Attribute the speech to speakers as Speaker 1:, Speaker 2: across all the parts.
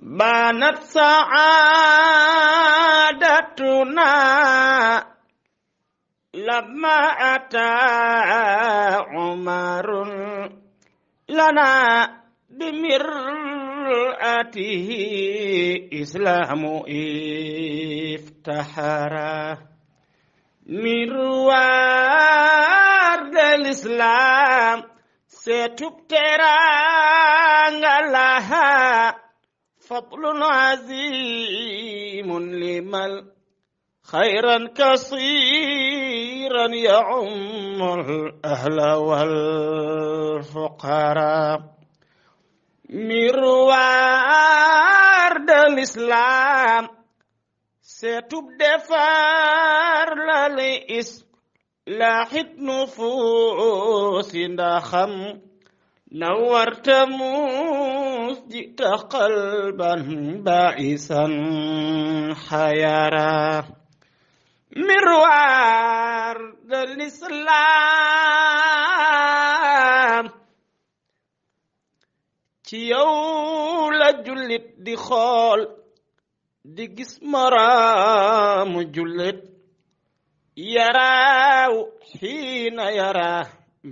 Speaker 1: بانت سعادتنا لما أتى عمر لنا بمرآته إسلام افتحرا miroir de l'islam seetub فضل عظيم لمن خيرا كثيرا يعم الأهل والفقراء. مروار الإسلام ستوب دفار لليس لا حد نفوس دخم نورتمون miroir de l'islam ci yow la jullit di xool di gis maraamu jullit yaraaw xiina yaraa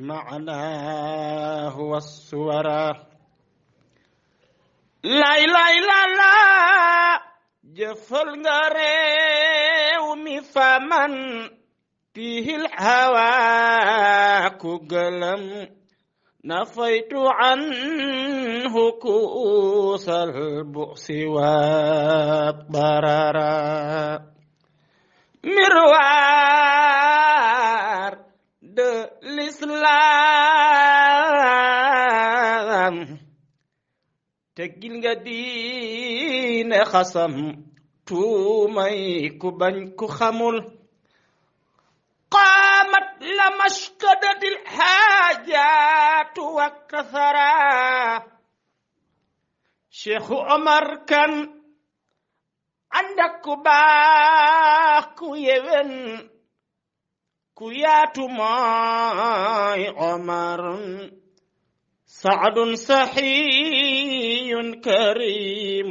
Speaker 1: maanaahu wassuwara lay lay la la jëfal nga réew mi faman tihil hawa ku gëlëm نفيت عنه كؤوس البؤس والضرر miroir de l'islam teggil nga diine xasam tuumay ku bañ ku xamul قامت لما اشتدت الحاجات وكثرا شيخ عمر كان عندك باك يبن كيات ماي عمر سعد كريم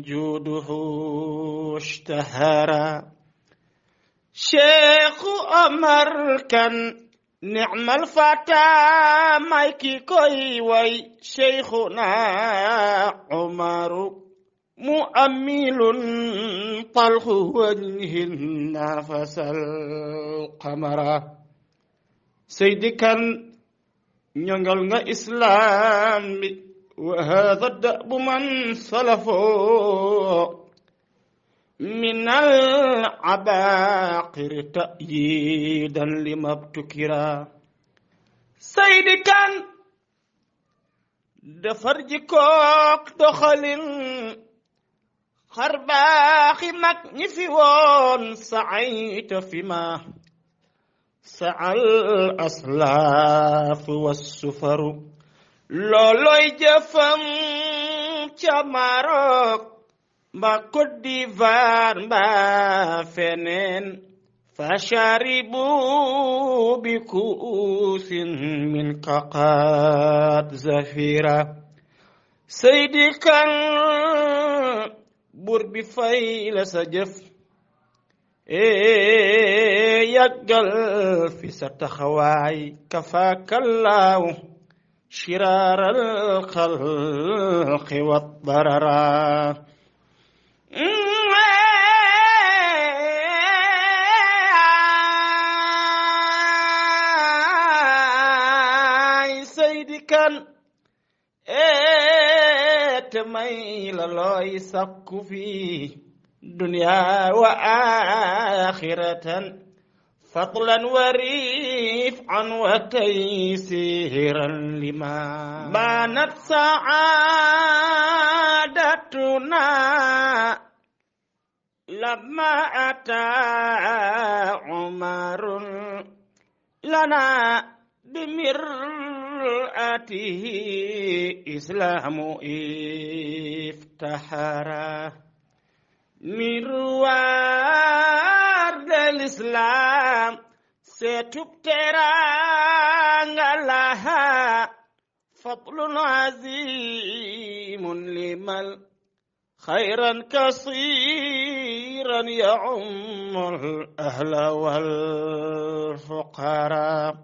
Speaker 1: جوده اشتهرا شيخ عمر كان نعم الفتى مايكي كوي وي. شيخنا عمر مؤمل طلق وجه نافس القمر. سيدي كان نيونغال إسلام وهذا الدأب من سلف من العباقر تأييدا لما ابتكرا سيدي كان دفرج كوك دخل خرباخي مكنفون سعيت فيما سعى الأسلاف والسفر. والسفر لولوي جفم تمارك mba Côte d'Ivoire mba feneen fasharibu bi kuusin min kaqat zafira seydi kan bur bi fay la sa jëf e yàggal fi sa taxawaay kafaakallaahu شرار الخلق والضررا seydi kan ete mayla looy sakku fi dunya wa akhiratan fadlan wa ri وريفعا وتيسيرا لما بانت سعادتنا لما أتى عمر لنا بمرآته إسلام افتحرا miroir de ستبترى لها فضل عظيم لمن خيرا كثيرا يعم الأهل والفقراء.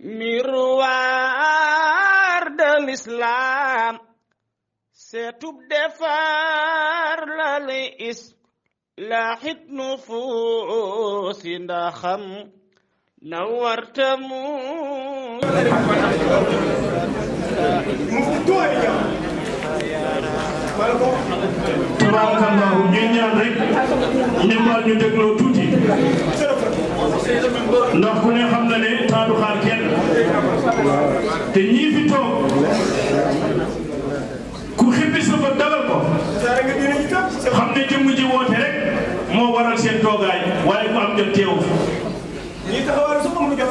Speaker 1: مروار الإسلام ستبدفر للإسلام. Defar la li islahit nufuusi ndaxam na wartamu
Speaker 2: tabarakallahu ñuy ñaan rek. Ñu baal ñu dégloo tuuti. Ndax ku ne xam na ne temps du xaar kenn. Te ñii fi toog ku xibbi sa bët dalal ko. Xam ne jëmm ji woote rek moo waral seen toogaay waaye ku am jot teewu.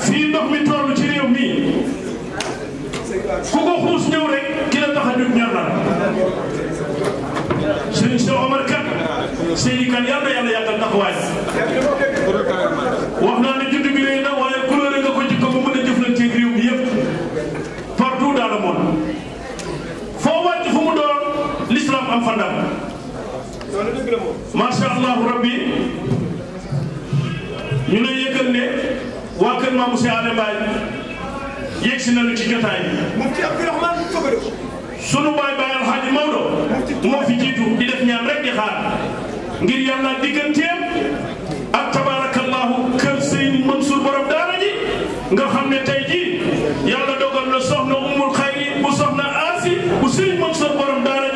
Speaker 2: fii ndox mi toll ci réew mi. Ku ko xuus ñëw rek ki la tax a jóg Omar Kane Seydi Kane yal na yàlla yàggal taxawaay wax naa ne judd bi réy na waaye couleur nga ko jikko ba mën a jëflanteeg réew mi yëpp partout dans le monde foo wàcc fu mu doon l'islam am fa ndam. Macha allahu rabbi. Ñu lay yëgal ne waa kër Maam Moussa Allé Mbaye yegg si nañu ci jotaay bi. Sunu baay baay alxaaji Maodo moo fi jiitu di def ñaan rek di xaar ngir yàlla digganteem ak tabarakallahu kër Seyni Mansour borom daara ji nga xam ne tey jii yàlla dogal na soxna umul xayri bu soxna Asi bu Seyni Mansour borom daara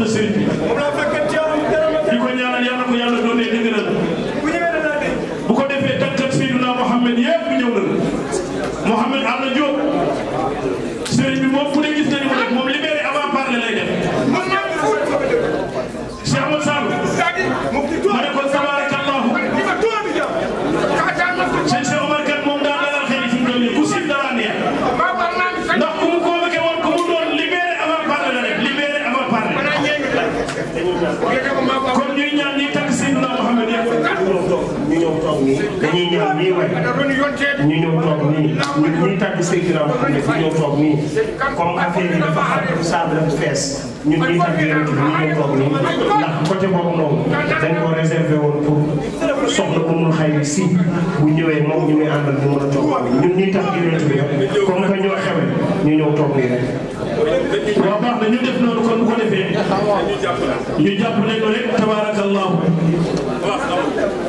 Speaker 2: na sëriñ bi. moom laa fekk teewul dara ma. di ko ñaanal yàlla ko yàlla doon nañ dëgg bu ñëwee da naa dégg. bu ko defee tàggat Seydina Mohamed yëpp ñëw na la. Mohamed
Speaker 3: Alla Diop. Nii dañuy ñii way ñu ñëw toog nii. Ñu ñuy tàgg Seydina Mohamed ñu ñëw toog nii. Comme affaire yi dafa xat saabu dafa fees. Ñun ñuy tàgg yonent ñu ñëw toog nii. Ndax côté boobu noonu dañ ko réservé woon pour soxla umul xayri si. Bu ñëwee moom ñu muy àndal ñu mën a toog. Ñun ñuy tàgg yonent bi rek. Comme que ñoo xewe ñu ñëw toog nii rek.
Speaker 2: Waaw baax na ñu def noonu kon bu ko defee. Ñu jàpp leen rek tabarakallahu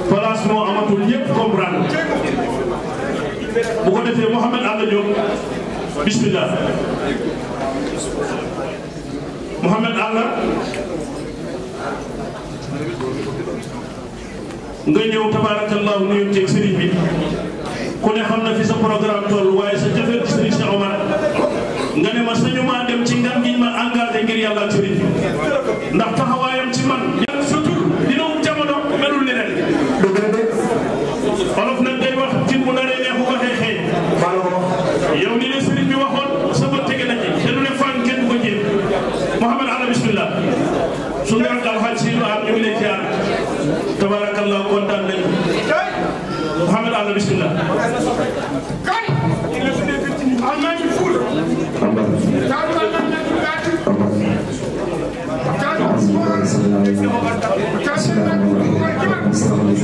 Speaker 2: place moo amatul بكون في محمد عبد اليوم بسم الله محمد عبد نغي نيو تبارك الله نيو تيك سيرين بي في سا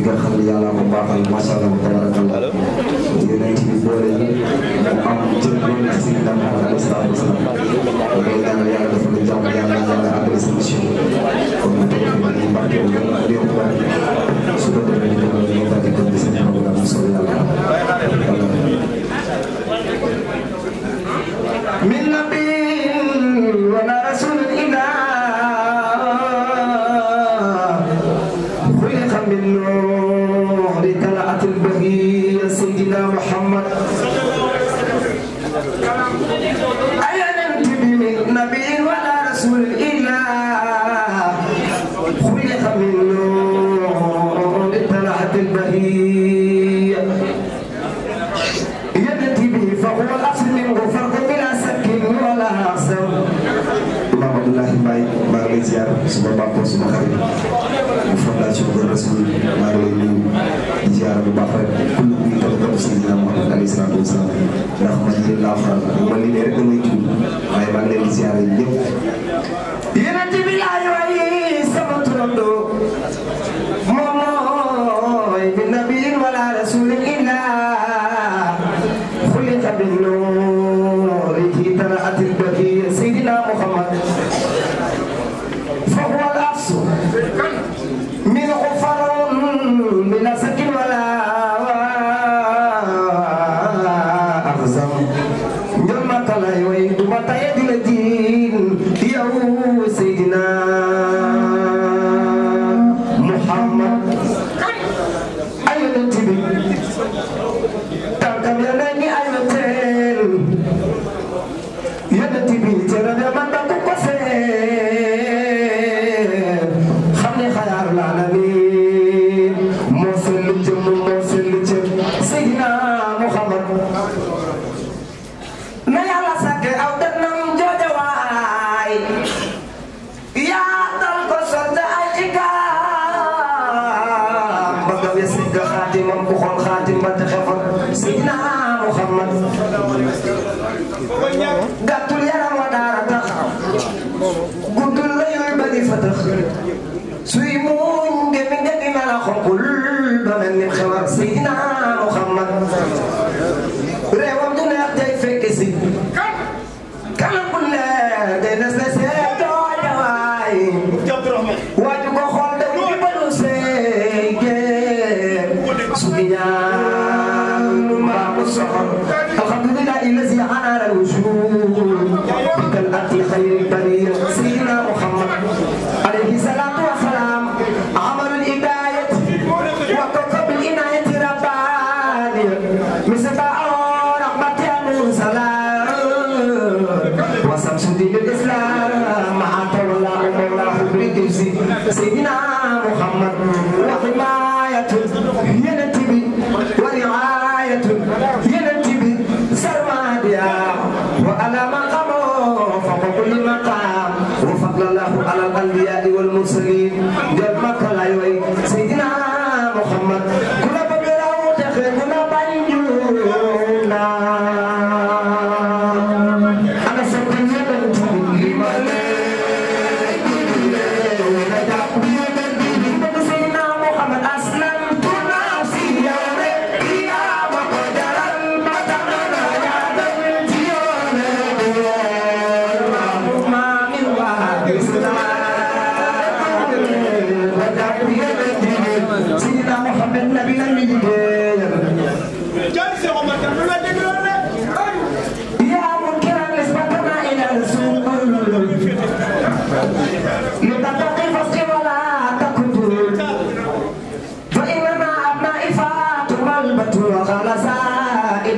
Speaker 2: bi nga
Speaker 4: xam ne yàlla ko baaxal macha allah tabarakallah yonent bi boole ñu mu am jëm loolu ci si dama alayhi salaatu wasalaam da koy ñaanal yàlla dafa la jàmm yàlla yàlla àggale sa mission. Kon ñu toog fi ñu barke gën a réew bu su ko defee ñu ko ñu daal di ko gis ñu solo yàlla.
Speaker 5: eu aí do Mataia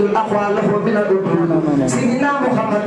Speaker 5: يبذل الأقوى له من الأردن سيدنا محمد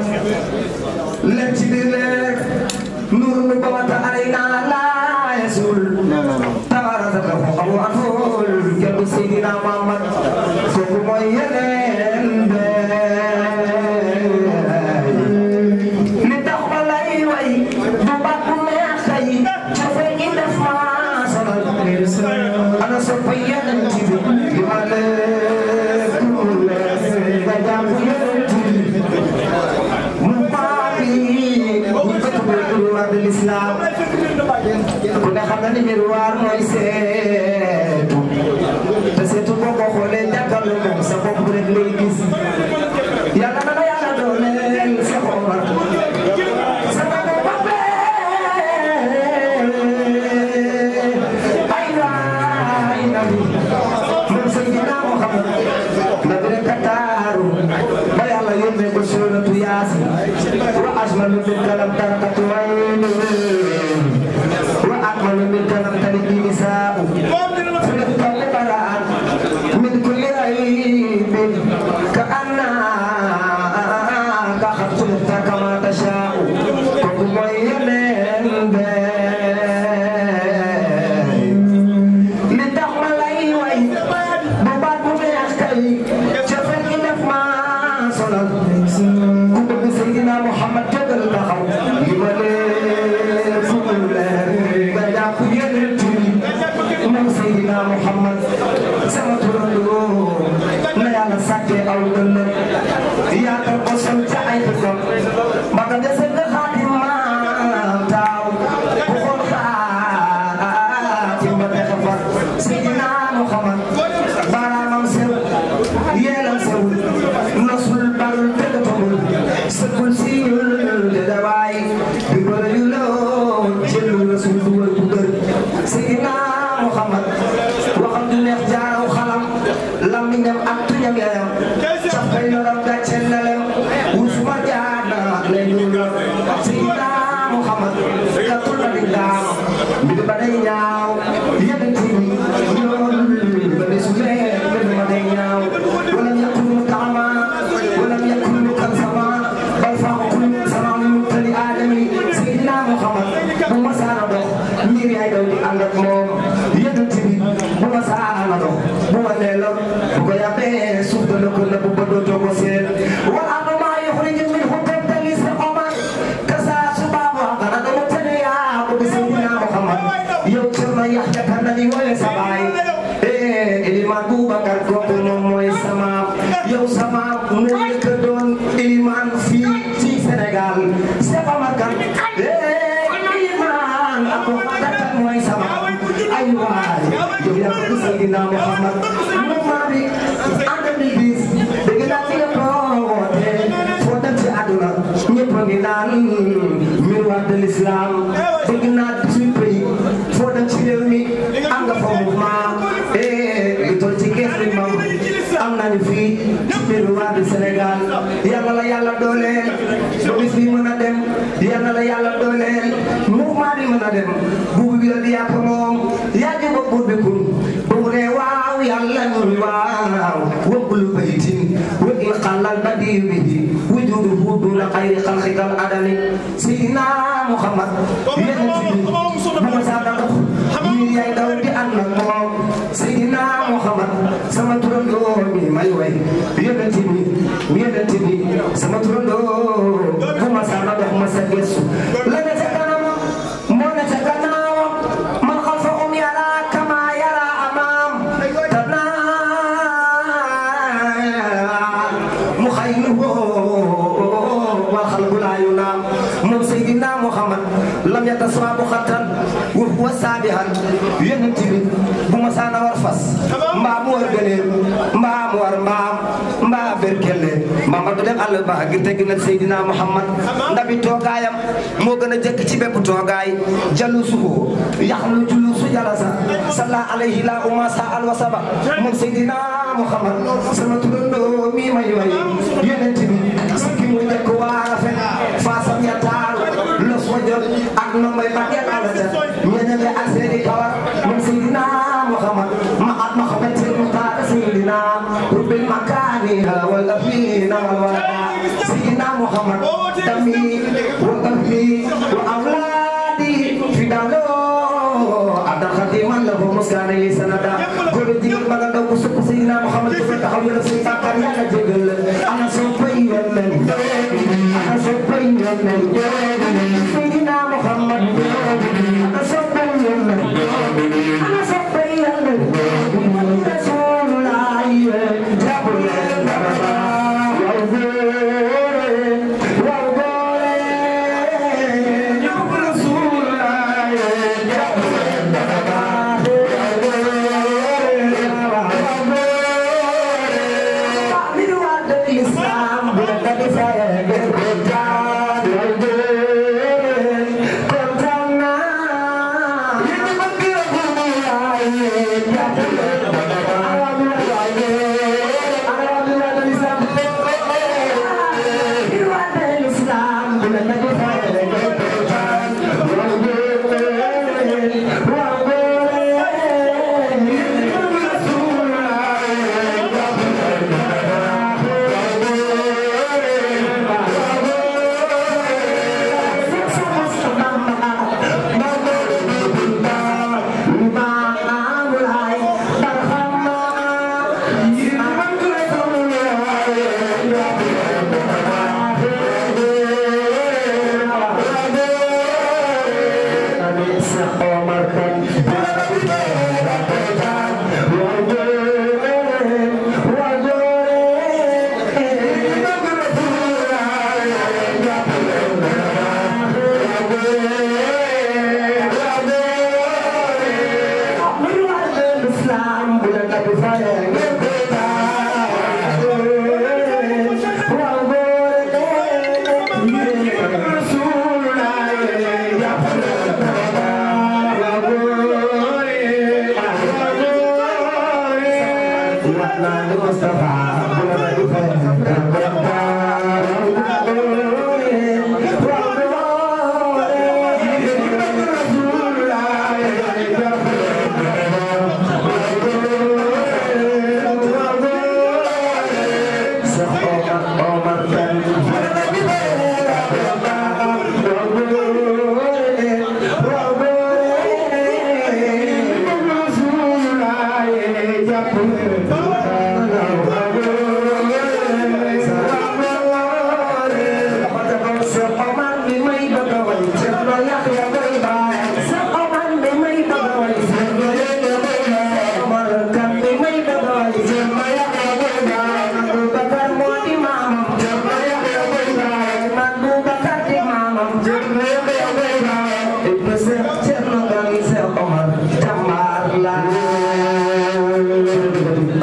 Speaker 5: maanoo bu ma nee lor bu ko yàbbee suuf dana ko nëbb ba dootoo ko ba ngir teginal Seydina Muhammad. Ndabi toogaayam moo gën a jëkk ci bépp toogaay. Jalu suhu yaxlu julu su jalasa. Salla alayhi la uma sa al wasaba moom Seydina Muhammad sama turandoo mi may way. Yonent bi sikki mu njëkk waa rafet. Faasam ya taaru los wa jot. Ak nombay bakkeen alaja ñenebe ak seeni kawar. Moom Seydina Muhammad ma at ma xamante mu taara Seydina. رب المكان والأبين والأبين Muhammad. Oh, Jesus!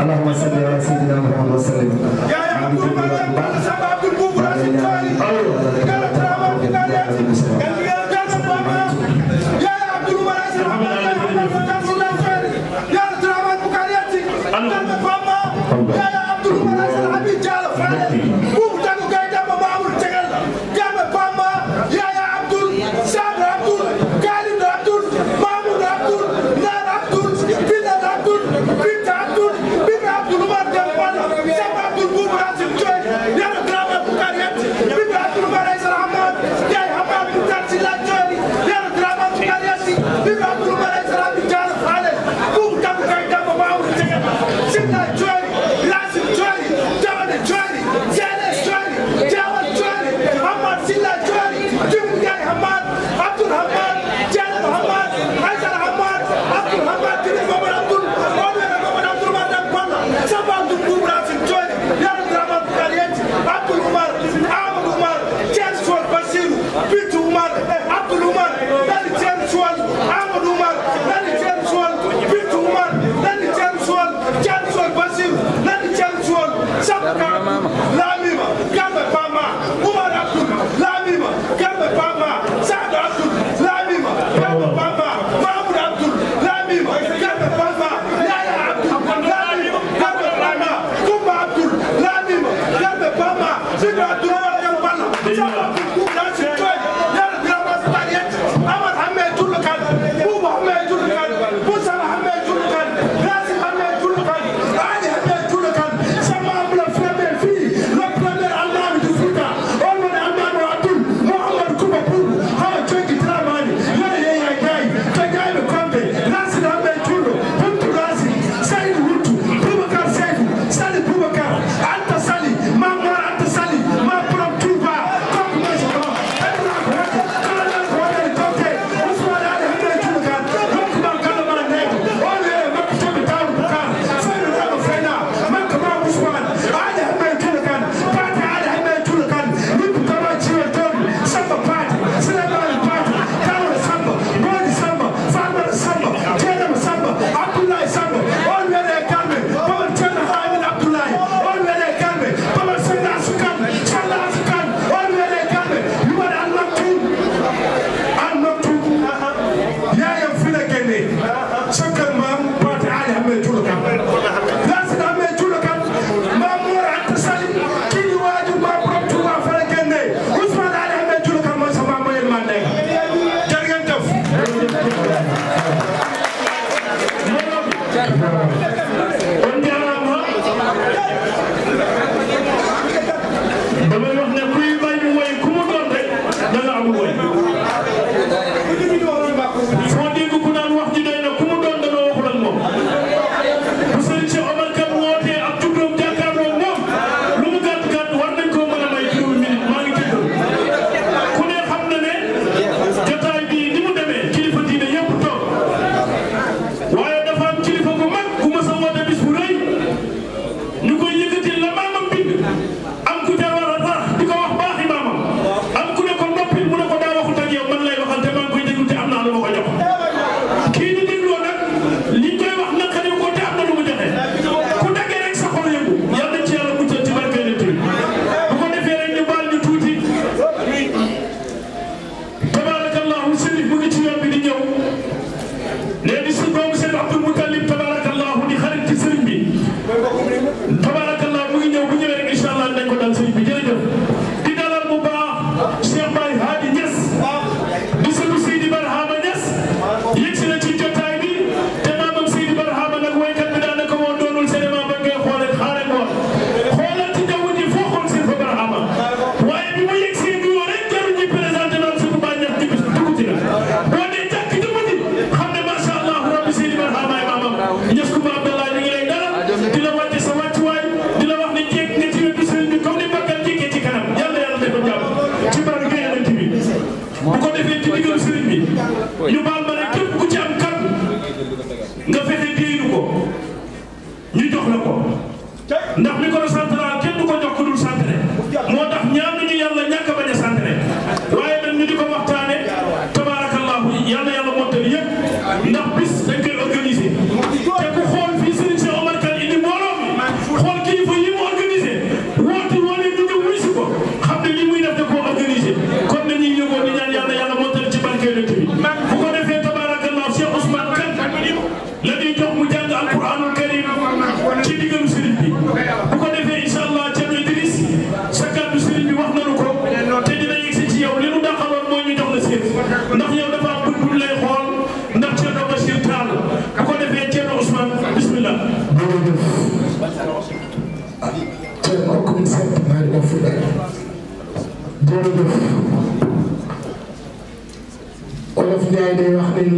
Speaker 5: Allahumma salli ala sayyidina Muhammad
Speaker 6: wa sallim.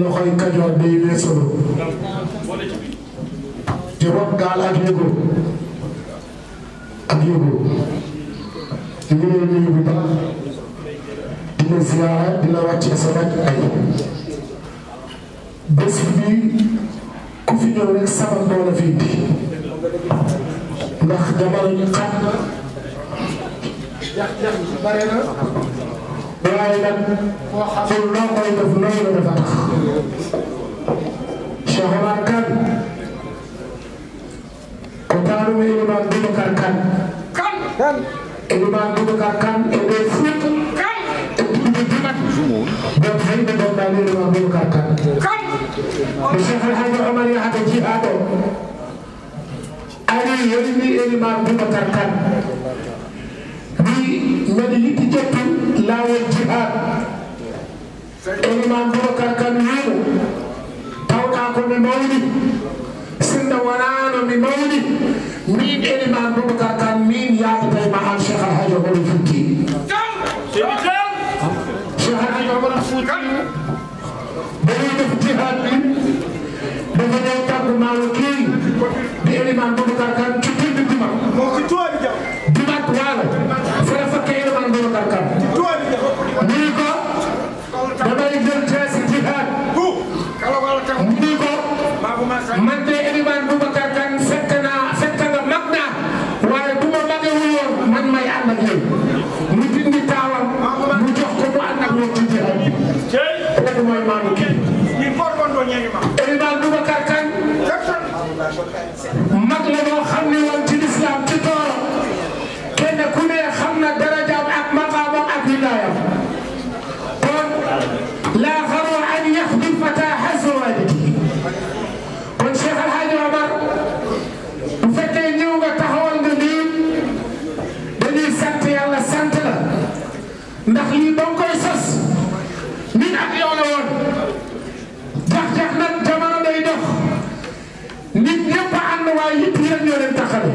Speaker 6: loxoy kajoor day weesaloo te bopp gaal ak yëgoo kutoka kambi ndefu بين الضمانين وابو كركر الشيخ الحاج عمر يحب جهاده علي يلمي إلما بو كركر ni nadi yiti jekki laawol jihad imam boubacar kan wiimo tawɗa ko mi mawni sinno wonano mi mawni min éliman boubacar kan min yaadatay ma an cheikh alhaji omar fouti. Cheikh alhaji omar fouti. Dañuy def jihaad bi. Dafa ñëw tàggu maalu kii di éliman boubacar kan ci bind dima dimat waalo. Fara fakke éliman kan nii ko damay jël teesi jihaad. Nii ko man bàyyi yëpp yéen ñoo leen taxale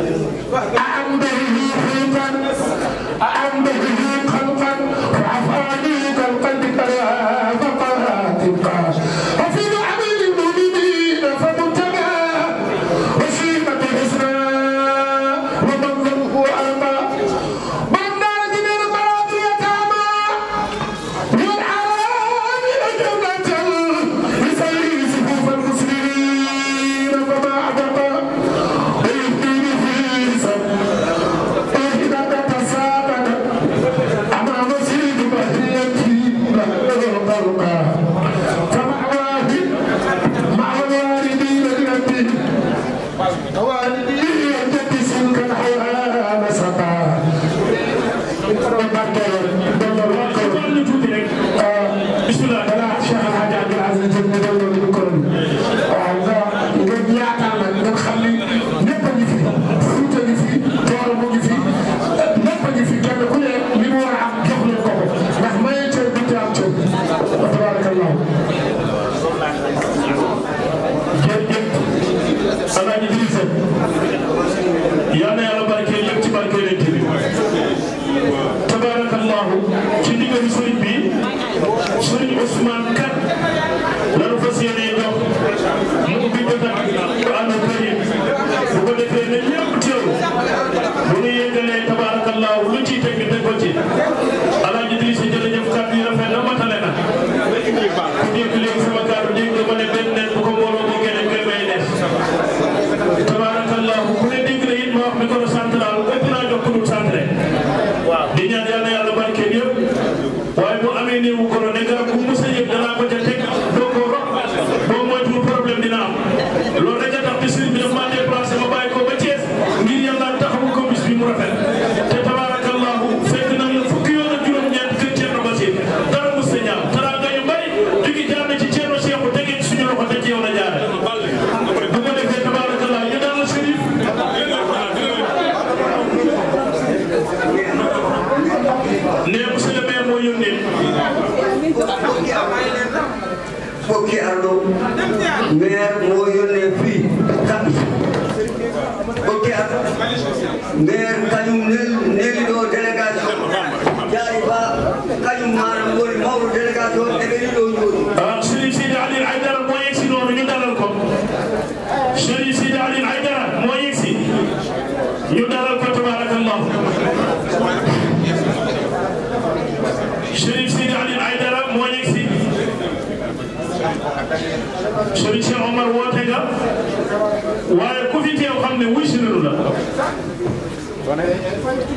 Speaker 7: أأم به حيطا أأم به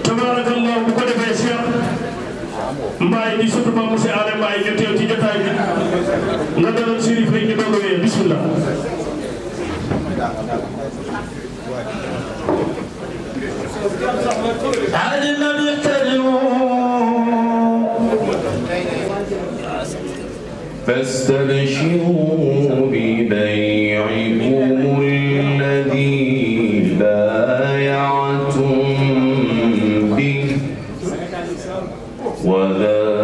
Speaker 7: تبارك الله بكل فاسيا ماي الله. علينا نحترم فاستبشروا ببيعكم وذا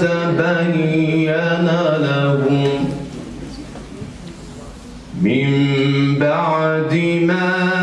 Speaker 7: تبين لهم من بعد ما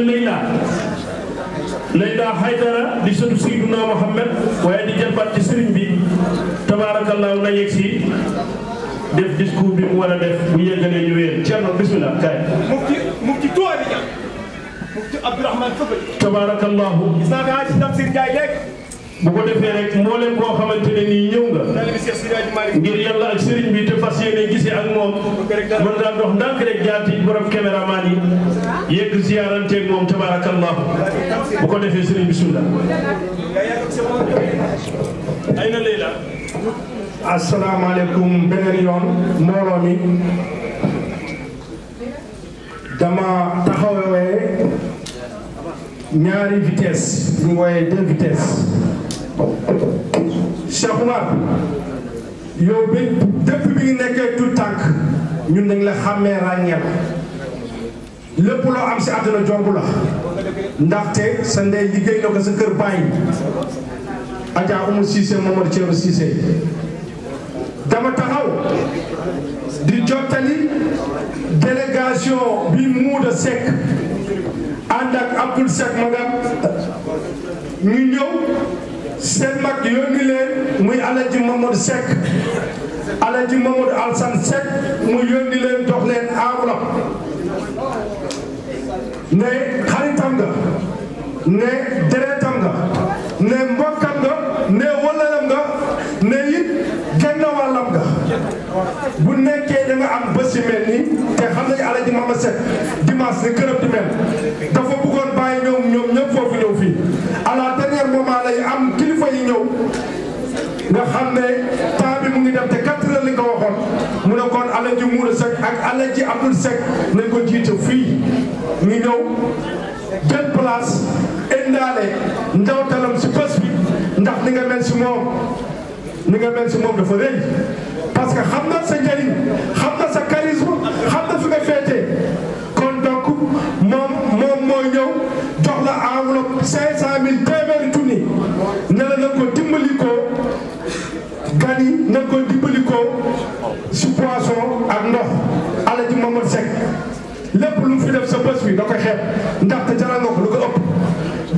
Speaker 2: soxna Leyla Leyla Haydara di sëtu Seydina Mohamed waaye di jëlbaat ci sëriñ bi. Tabarakallahu na yegg si. Def discours bi mu war a def bu yeggalee ñu wéer. Thierno bismillah kaay
Speaker 8: mufti mufti mufti Abdourahmane Fëbëri
Speaker 2: tabarakallahu
Speaker 8: gis naa Tamsir Ndiaye léegi.
Speaker 2: Bu ko defee rek mboolem koo xamante ne nii ñëw nga ngir yàlla ak sëriñ bi te fas yéene gisee ak moom mën dox ndànk rek jaati borom caméraman yi yegg ziyaaranteeg moom tabarakallahu bu ko defee sëriñ bi sunna ay na Leyla.
Speaker 9: Asalaamaaleykum beneen yoon mbooloo mi. Dama taxawee ñaari vitesse ñu wooyee deux vitesses. Cheikh Oumar yow bi dëpp bi nga nekkee tout tànk ñun dañ la xàmmee ràññeel lépp loo am si àdduna jomb la ndaxte sa ndey liggéey na ko sa kër bàyyi. Adja Oumou Cissé Mamadou Thierno Cissé. Dama taxaw di jottali délégation bi Muuda Seck ànd ak Abdoul Seck magam. Ñu ñëw seen mag yónni leen muy Alaji Mamadou Seck. Alaji Mamadou Alsan Seck mu yónni leen jox leen enveloppe. Ne xaritam nga ne deretam nga ne mbokkam nga ne wëllalam nga ne it genn wàllam nga. Bu nekkee da am bés yu mel nii te xam nañu Alaji Mama Seck dimanche ni këram di mel. Dafa bëggoon bàyyi ñoom ñoom ñëpp foofu ñëw fii. À la dernière lay am nga xam ne temps bi mu ngi dem te quatre heures li nga waxoon. mu ne kon Alaji Moura Seck ak Alaji Abdoul Seck nañ ko jiite fii. ñu ñëw jël place indaale ndawtalam si bés bi. ndax ni nga mel si moom ni nga mel moom dafa rëy. parce que xam na sa njëriñ xam na sa charisme xam na fi nga féetee kon donc moom moom moo ñëw jox la enveloppe cinq cent mille téeméeri junni. ne la na ko dimbali ko gan yi na ko dimbali ko si poisson ak ndox. Alaji Mamadou Seck lépp lu mu fi def sa bés bi da koy xeeb ndaxte jaral nga ko lu ko ëpp.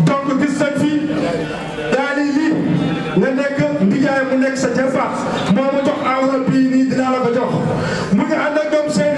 Speaker 9: Donc gis nañ fi daal di nekk ndijaay mu nekk sa jarbaat. Moo ma jox enveloppe bii nii dinaa la jox. Mu ngi ànd ak ñoom Seydou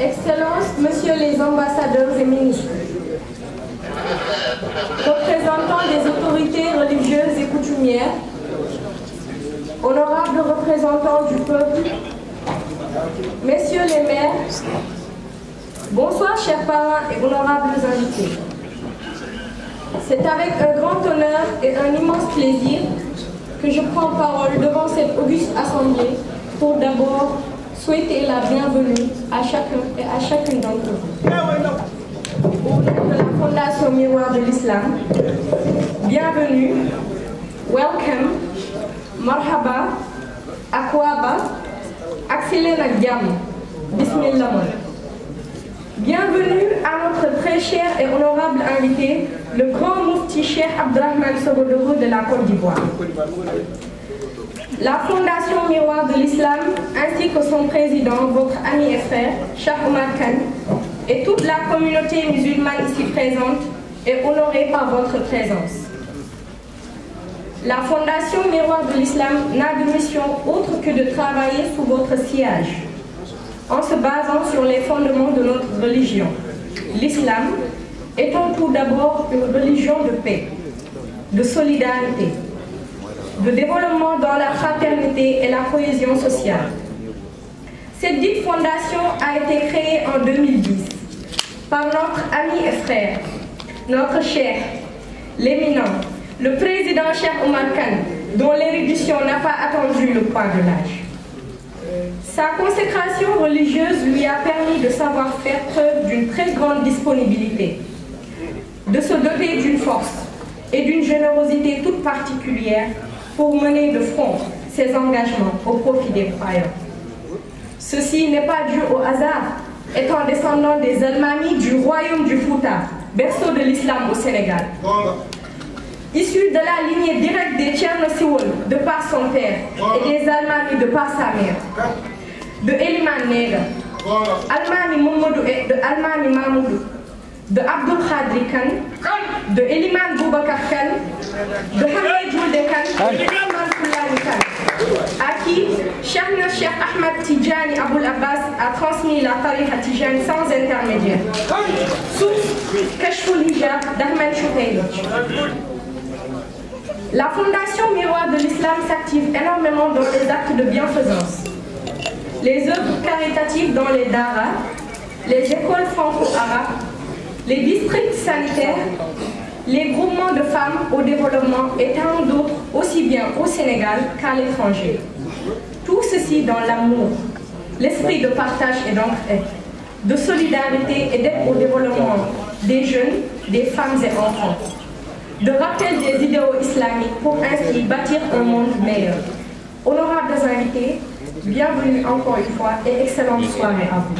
Speaker 10: Excellences, Messieurs les ambassadeurs et ministres, représentants des autorités religieuses et coutumières, honorables représentants du peuple, messieurs les maires, bonsoir chers parents et honorables invités. C'est avec un grand honneur et un immense plaisir que je prends parole devant cette auguste assemblée pour d'abord souhaiter la bienvenue à chacun et à chacune d'entre vous. Au nom de la Fondation Miroir de l'Islam, bienvenue, welcome, marhaba, akwaba, accélère la bismillah. Bienvenue à notre très cher et honorable invité, le grand moufti Cheikh Abdrahman Sogodoro de la Côte d'Ivoire. La Fondation Miroir de l'Islam, ainsi que son président, votre ami et frère, Cheikh Omar Khan, et toute la communauté musulmane ici présente est honorée par votre présence. La Fondation Miroir de l'Islam n'a de mission autre que de travailler sous votre sillage, en se basant sur les fondements de notre religion. L'islam étant tout d'abord une religion de paix, de solidarité, de développement dans la fraternité et la cohésion sociale. Cette dite fondation a été créée en 2010 par notre ami et frère, notre cher, l'éminent, le président Cheikh Omar Khan, dont l'érudition n'a pas attendu le poids de l'âge. Sa consécration religieuse lui a permis de savoir faire preuve d'une très grande disponibilité, de se doter d'une force et d'une générosité toute particulière pour mener de front ses engagements au profit des croyants. Ceci n'est pas dû au hasard, étant descendant des Almamis du royaume du Fouta, berceau de l'islam au Sénégal. Issu de la lignée directe des Tcherno de par son père et des Almamis de par sa mère, de Eliman Nega, Moumodou et de Almami Mamoudou, de Abdul Khadri Khan, de Eliman Boubacar Khan, de Hamid Joulde Khan, de Eliman Khan, à qui Cheikh Cheikh Ahmad Tijani Aboul Abbas a transmis la tariqa Tijani sans intermédiaire, sous Kashful Hijab d'Ahmed. La Fondation Miroir de l'Islam s'active énormément dans les actes de bienfaisance. Les œuvres caritatives dans les daras, les écoles franco-arabes, les districts sanitaires, les groupements de femmes au développement et tant d'autres aussi bien au Sénégal qu'à l'étranger. Tout ceci dans l'amour, l'esprit de partage et d'entraide, de solidarité et d'aide au développement des jeunes, des femmes et enfants de rappel des idéaux islamiques pour ainsi bâtir un monde meilleur. Honorables invités, bienvenue encore une fois et excellente soirée à vous.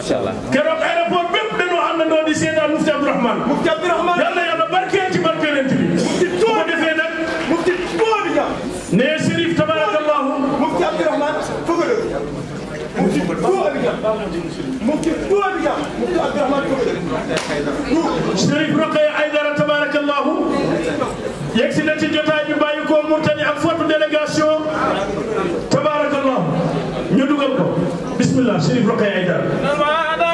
Speaker 2: Koo allah keroog aéroport bépp dañoo àndandoo di seetaan mufti Abdourahmane. Mufti Abdourahmane. Yàlla yàlla barkeel ci barkeelent bi. Bu ko defee nag mufti boo bi ne Sérif tabarakallahu. Mufti Abdourahmane fëgale mufti boo bi mufti boo bi mufti Abdourahmane fëgale Sérif Roqaya Aydara tabarakallahu. Yegg si na ci jotaay bi bàyyi ko Mourtani ak forte délégation. Tabarakallahu. bismillah Chérif Rokhaya Aïdara.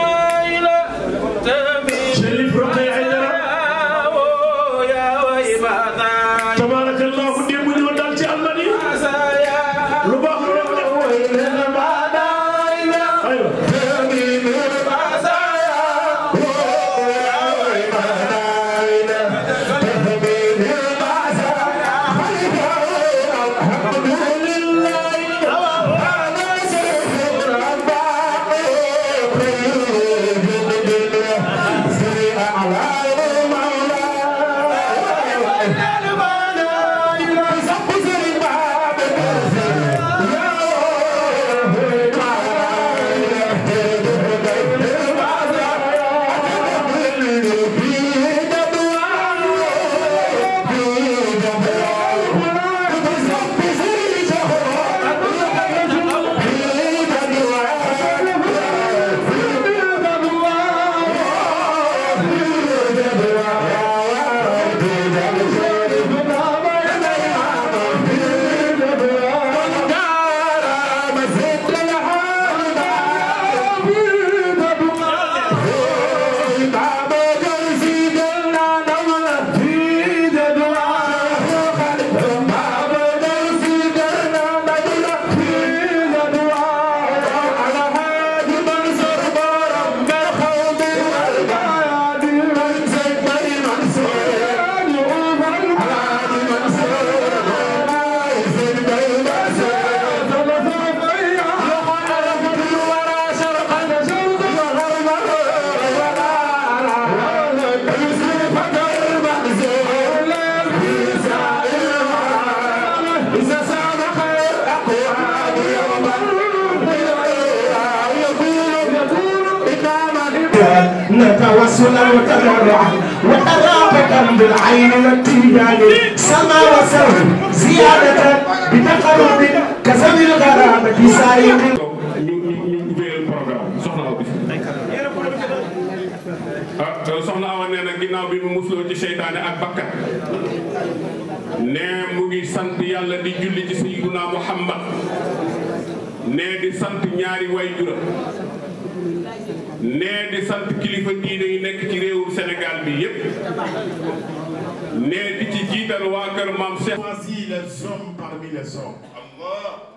Speaker 2: Maam Cheikh
Speaker 11: choisi les hommes parmi les hommes. Allah.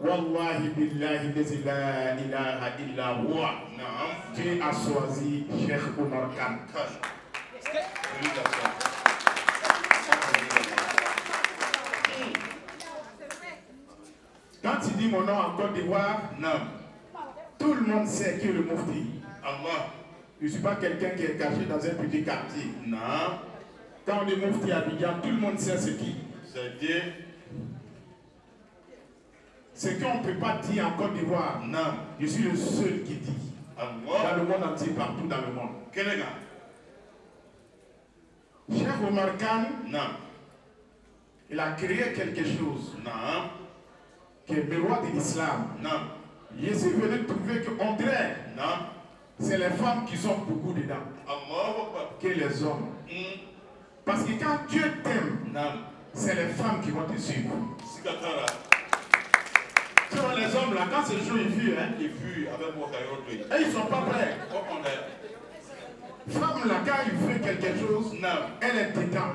Speaker 11: Wallahi billahi lazi la ilaha illa huwa. Naam. Dieu a choisi Cheikh Omar Khan. Quand tu dis mon nom en Côte d'Ivoire, non. Tout le monde sait qui est le Mufti. Allah. Je ne suis pas quelqu'un qui est caché dans un petit quartier. Non. Quand on dit Mufti Abidjan, tout le monde sait ce qui. C'est Dieu. Ce qu'on ne peut pas dire en Côte d'Ivoire, non. Je suis le seul qui dit. Dans le monde entier, partout dans le monde. Quel est Cheikh Omar Khan, non. Il a créé quelque chose, non. Qui est le roi de l'islam, non. Je suis venu trouver qu'on dirait, non. C'est les femmes qui sont beaucoup dedans. Que les hommes. Parce que quand Dieu t'aime, c'est les femmes qui vont te suivre. Tu vois, les hommes là, quand ce jour ils fuient, hein, ils fuient avec moi Et ils ne sont pas prêts. Femme là, quand il fait quelque chose, elle est dedans.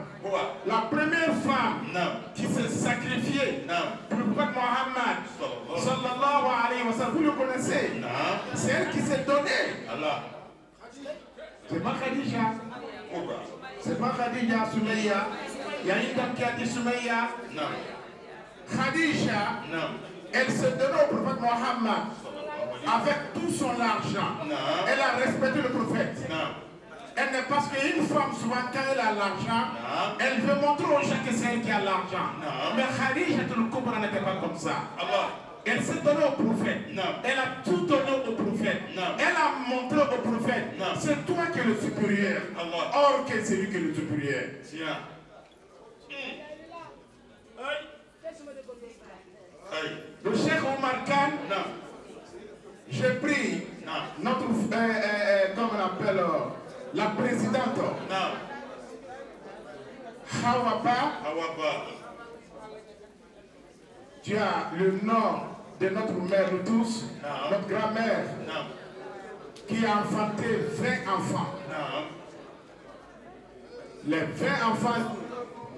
Speaker 11: La première femme qui s'est sacrifiée pour le prophète Mohammed, sallallahu alayhi wa sallam, vous le connaissez? C'est elle qui s'est donnée. C'est pas Khadija. C'est pas Khadija Soumeya. Il y a une dame qui a dit Soumeya. Khadija, elle s'est donnée au prophète Mohammed avec tout son argent. Elle a respecté le prophète. Elle n'est parce qu'une femme, souvent, quand elle a l'argent, elle veut montrer aux gens que c'est elle qui a l'argent. Mais Khadija, tu le comprends, n'était pas comme ça. Elle s'est donnée au prophète. Elle a tout donné au prophète. Elle a montré au prophète. C'est toi qui es le supérieur. Or que c'est lui qui est le supérieur. Le Cheikh Omar Khan, j'ai pris notre, euh, euh, euh, comme on appelle, euh, la présidente, Hawaba. Tu as le nom de notre mère, nous tous, notre grand-mère, qui a enfanté 20 enfants. Les 20 enfants,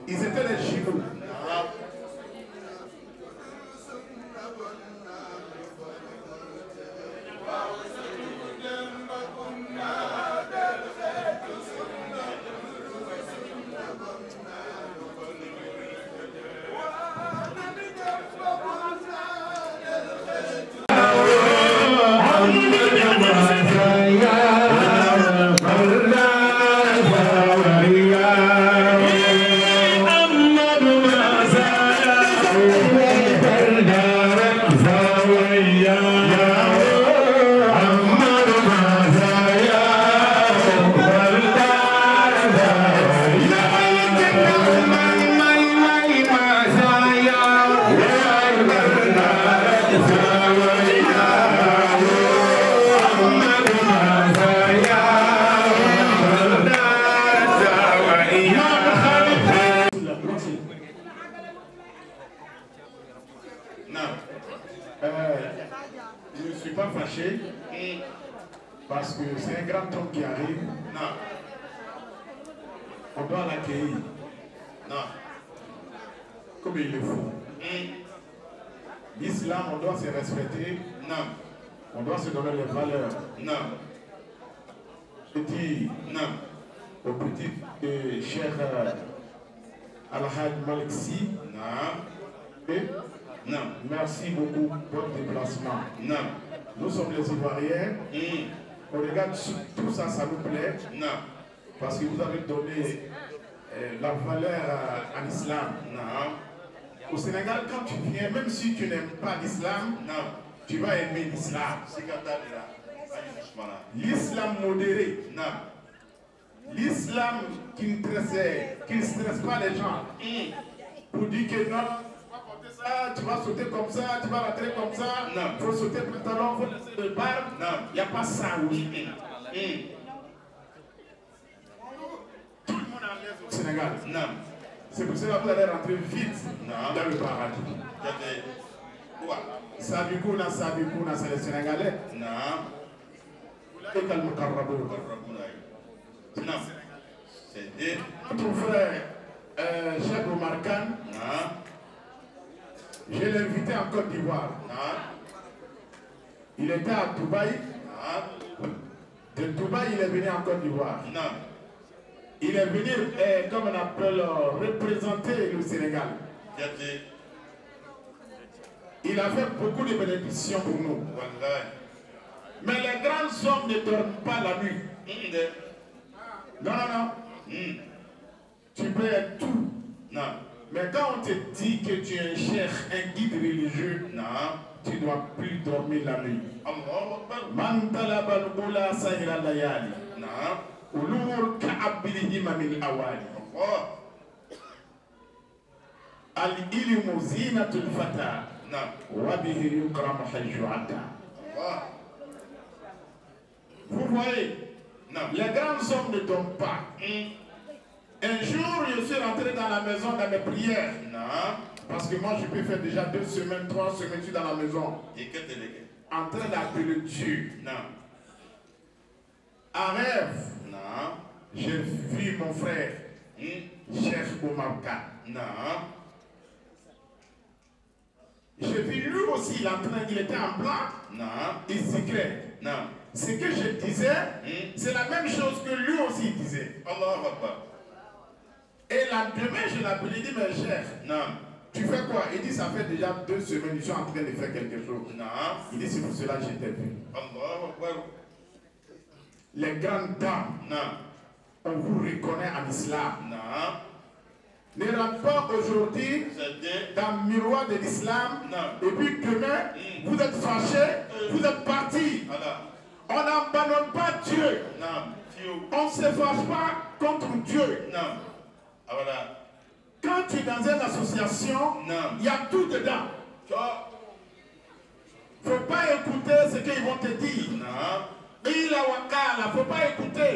Speaker 11: ils étaient les jumeaux. Cher euh, Al-Hajj Malik Sy. Non. Et non. Merci beaucoup pour votre déplacement. Non. Nous sommes les Ivoiriens. On regarde tout ça, ça nous plaît? Non. Parce que vous avez donné euh, la valeur à, à l'islam. Non. Au Sénégal, quand tu viens, même si tu n'aimes pas l'islam, non, tu vas aimer l'islam. L'islam modéré. L'islam qui ne stresse, qui stresse pas les gens. Pour dire que non, tu vas porter ça, tu vas sauter comme ça, tu vas rentrer comme ça. Il faut sauter pantalon, il faut laisser le barbe. Il n'y a pas ça, oui. Tout le monde à l'aise au Sénégal. C'est pour cela que vous allez rentrer vite dans le paradis. Sabikuna, Sabikuna, c'est les Sénégalais? Oulaïka al-Mukarraboun. C'est Notre frère, euh, Cheikh Omar Khan, je l'ai invité en Côte d'Ivoire. Il était à Dubaï. De Dubaï, il est venu en Côte d'Ivoire. Il est venu, euh, comme on appelle, euh, représenter le Sénégal. Il a fait beaucoup de bénédictions pour nous. Mais les grands hommes ne dorment pas la nuit. Non, non, non. Tu peux être tout. Mais quand on te dit que tu es un cheikh, un guide religieux, tu ne dois plus dormir la nuit. Man talaba al-ula sayra layali. Ulur ka'abbilihima min awali. Al-ilmu zinatul fata. Wa bihi yukramu hayju ata. Vous voyez, les grands hommes ne dorment pas. Un jour, je suis rentré dans la maison dans mes prières. Parce que moi, je peux faire déjà deux semaines, trois semaines, je suis dans la maison. En train d'appeler Dieu. En rêve, j'ai vu mon frère, Cheikh Omar Khan. J'ai vu lui aussi, il, en train, il était en blanc, il zikrait. Ce que je disais, c'est la même chose que lui aussi disait. Et lendemain, je l'ai appelé, il dit, mais cher, tu fais quoi? Il dit, ça fait déjà deux semaines, je suis en train de faire quelque chose. Il dit, c'est pour cela que je t'ai vu. Les grandes dames, on vous reconnaît en islam. Ne rentre pas aujourd'hui dans le miroir de l'islam et puis demain, vous êtes fâchés, vous êtes partis. On n'abandonne pas Dieu. On ne se fâche pas contre Dieu. Quand tu es dans une association, il y a tout dedans. Il ne faut pas écouter ce qu'ils vont te dire. Il a wakala, il ne faut pas écouter.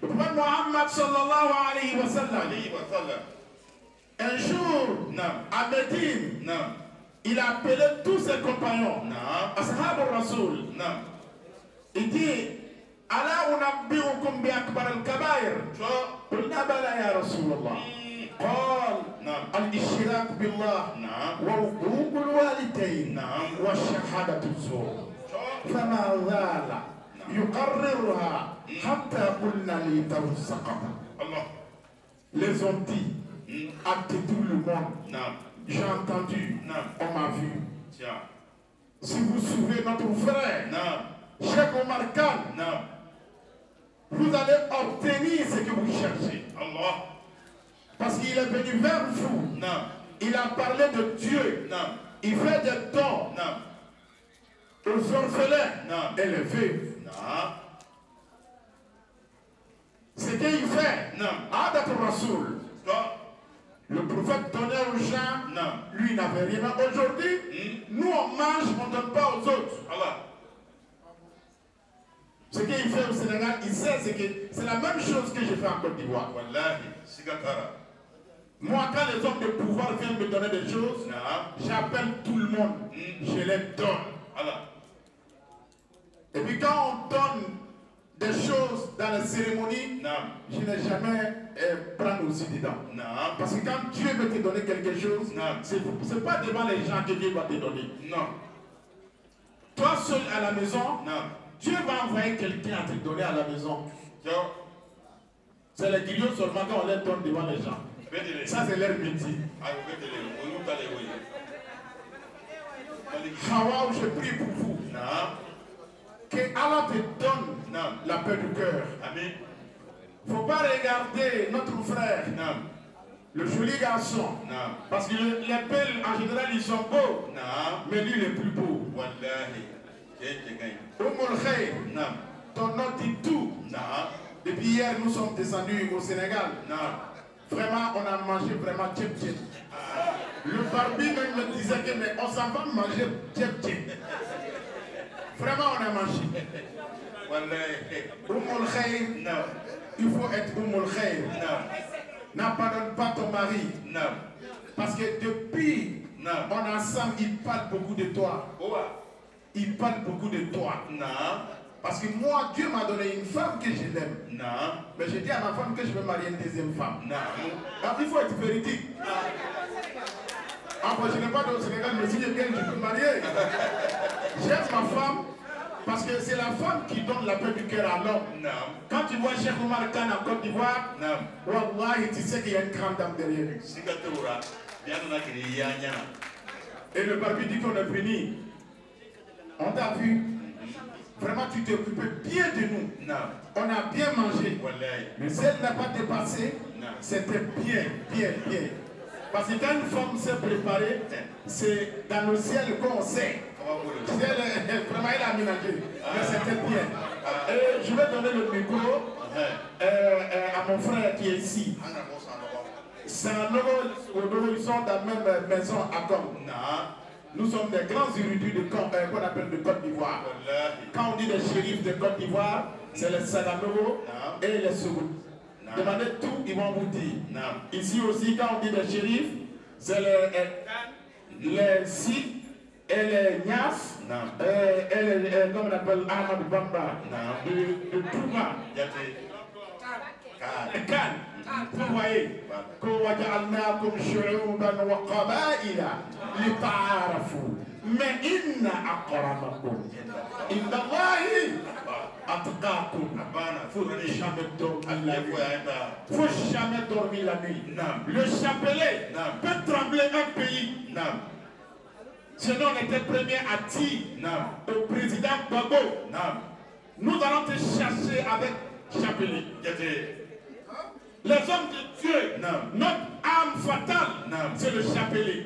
Speaker 11: Prophète Mohammed sallallahu alayhi wa sallam. Un jour, à Médine, il a appelé tous ses compagnons, Ashab al-Rasoul Il dit, ألا أنبئكم بأكبر الكبائر؟ قلنا بلى يا رسول الله. قال الاشراك بالله وحقوق الوالدين والشهادة الزور فما زال يقررها حتى قلنا ليته سقط les ont dit à tout le monde j'ai entendu on m'a vu si vous suivez notre frère Cheikh Omar Khan. Vous allez obtenir ce que vous cherchez. Parce qu'il est venu vers vous. Il a parlé de Dieu. Il fait des dons. Aux orphelins et les veuves. Ce qu'il fait, Adat Rasoul, le prophète donnait aux gens, lui n'avait rien. Aujourd'hui, nous on mange, on ne donne pas aux autres. Ce qu'il fait au Sénégal, il sait que c'est la même chose que je fais en Côte d'Ivoire. Moi, quand les hommes de pouvoir viennent me donner des choses, j'appelle tout le monde, je les donne. Et puis quand on donne des choses dans la cérémonie, je n'ai jamais eh, prendre aussi dedans. Parce que quand Dieu veut te donner quelque chose, ce n'est pas devant les gens que Dieu va te donner. Non. Toi seul à la maison, Dieu va envoyer quelqu'un à te donner à la maison. C'est les griots seulement quand on les donne devant les gens. Ça, c'est leur métier. Hawa, je prie pour vous. Que Allah te donne la paix du cœur. Il ne faut pas regarder notre frère, le joli garçon. Parce que les pelles, en général, ils sont beaux. Mais lui, il est plus beau. Khair, ton nom dit tout. Depuis hier, nous sommes descendus au Sénégal. Vraiment, on a mangé vraiment tchep tchep. Le barbi même me disait que mais on s'en va manger tchep tchep. Vraiment, on a mangé. Oumoul Khair, il faut être Oumoul Khair. N'abandonne pas ton mari. Parce que depuis, on ensemble, il parle beaucoup de toi. Il parle beaucoup de toi. Parce que moi, Dieu m'a donné une femme que je l'aime. Mais j'ai dit à ma femme que je veux marier une deuxième femme. Donc il faut être véridique. Ah, moi, je n'ai pas de Sénégal, mais si je viens, je peux me marier. J'aime ma femme parce que c'est la femme qui donne la paix du cœur à l'homme. Quand tu vois Cheikh Omar Khan en Côte d'Ivoire, Wallahi, tu sais qu'il y a une grande dame derrière lui. Et le barbu dit qu'on est fini. On t'a vu. Vraiment, tu t'es occupé bien de nous. On a bien mangé. Mais si elle n'a pas dépassé, c'était bien, bien, bien. Parce que quand une femme s'est préparée, c'est dans le ciel qu'on sait. Si elle, vraiment, elle a aménagé. Mais c'était bien. Et je vais donner le micro euh, euh, à mon frère qui est ici. C'est un nouveau, ils sont dans la même maison à Gom. Nous sommes des grands érudits de qu'on appelle de Côte d'Ivoire. Quand on dit des shérifs de Côte d'Ivoire, c'est les Sadamogo et les Sougou. Demandez tout, ils vont vous dire. Ici aussi, quand on dit des shérifs, c'est les, eh, les, les si et les Nias eh, et, et, eh, comme on appelle Ahmad Bamba, de, Touma. وجعلناكم شعوبا وقبائل لتعارفوا ما إن أكرمكم عند الله أتقاكم faut jamais dormir la nuit. faut jamais dormir la nuit. Le chapelet peut trembler un pays. Sinon, on était premier à dire au président Gbagbo, nous allons te chercher avec chapelet. Les hommes de Dieu, notre âme fatale, c'est le chapelet.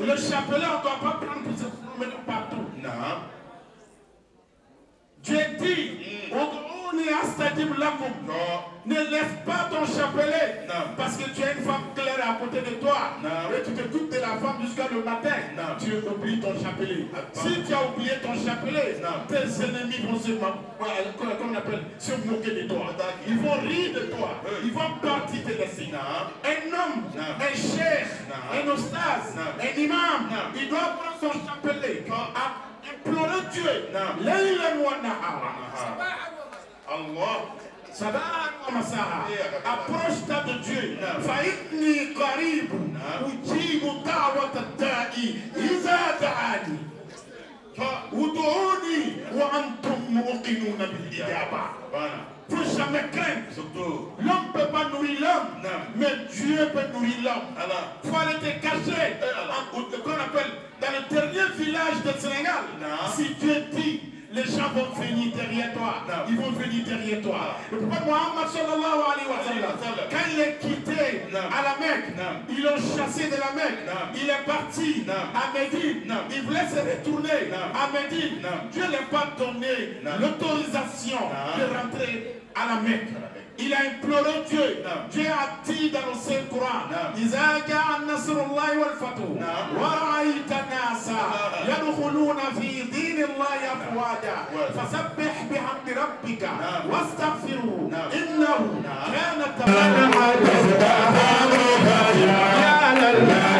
Speaker 11: Le chapelet, on ne doit pas prendre pour se promener partout. Dieu dit, lakum. Ne lève pas ton chapelet parce que tu as une femme claire à côté de toi. Et tu de la femme jusqu'à le matin. Tu oublies ton chapelet. Si tu as oublié ton chapelet, tes ennemis vont se, euh, on appelle, se moquer de toi. Ils vont rire de toi. Ils vont partir te laisser. Un homme, un cheikh, un ostase, un imam, il doit prendre son chapelet. À implorer Dieu. Masaha. Approche-toi de Dieu. فإني قريب أجيب دعوة الداعي إذا دعاني. ادعوني وأنتم موقنون بالإجابة. Faut jamais craindre. L'homme ne peut pas nourrir l'homme, mais Dieu peut nourrir l'homme. Il faut aller te cacher, qu'on appelle dans le dernier village de Sénégal. Si Dieu dit, les gens vont venir derrière toi. Ils vont venir derrière toi. Le prophète Mohammed sallallahu alayhi wa sallam, quand il est quitté à la Mecque, ils l'ont chassé de la Mecque. Il est parti à Médine. Il voulait se retourner à Médine. Dieu ne lui a pas donné l'autorisation de rentrer à la Mecque. Il a imploré Dieu. Dieu a dit dans le Saint-Coran إذا جاء نصر الله والفتح ورأيت الناس يدخلون في دين الله أفواجا فسبح بحمد ربك واستغفره إنه كان
Speaker 6: Yeah.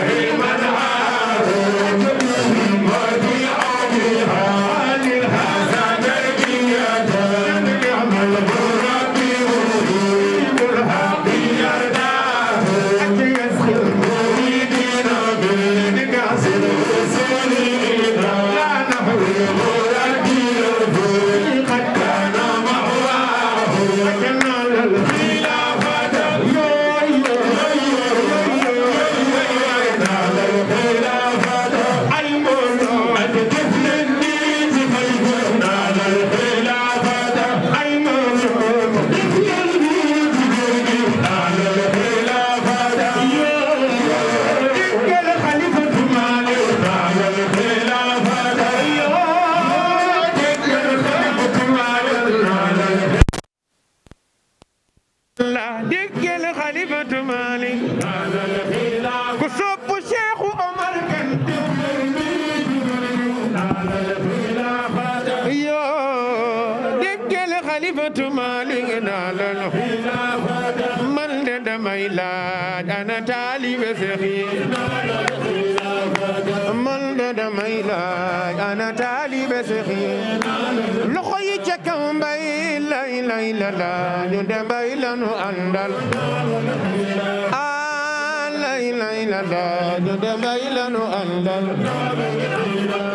Speaker 12: damay lanu àndal.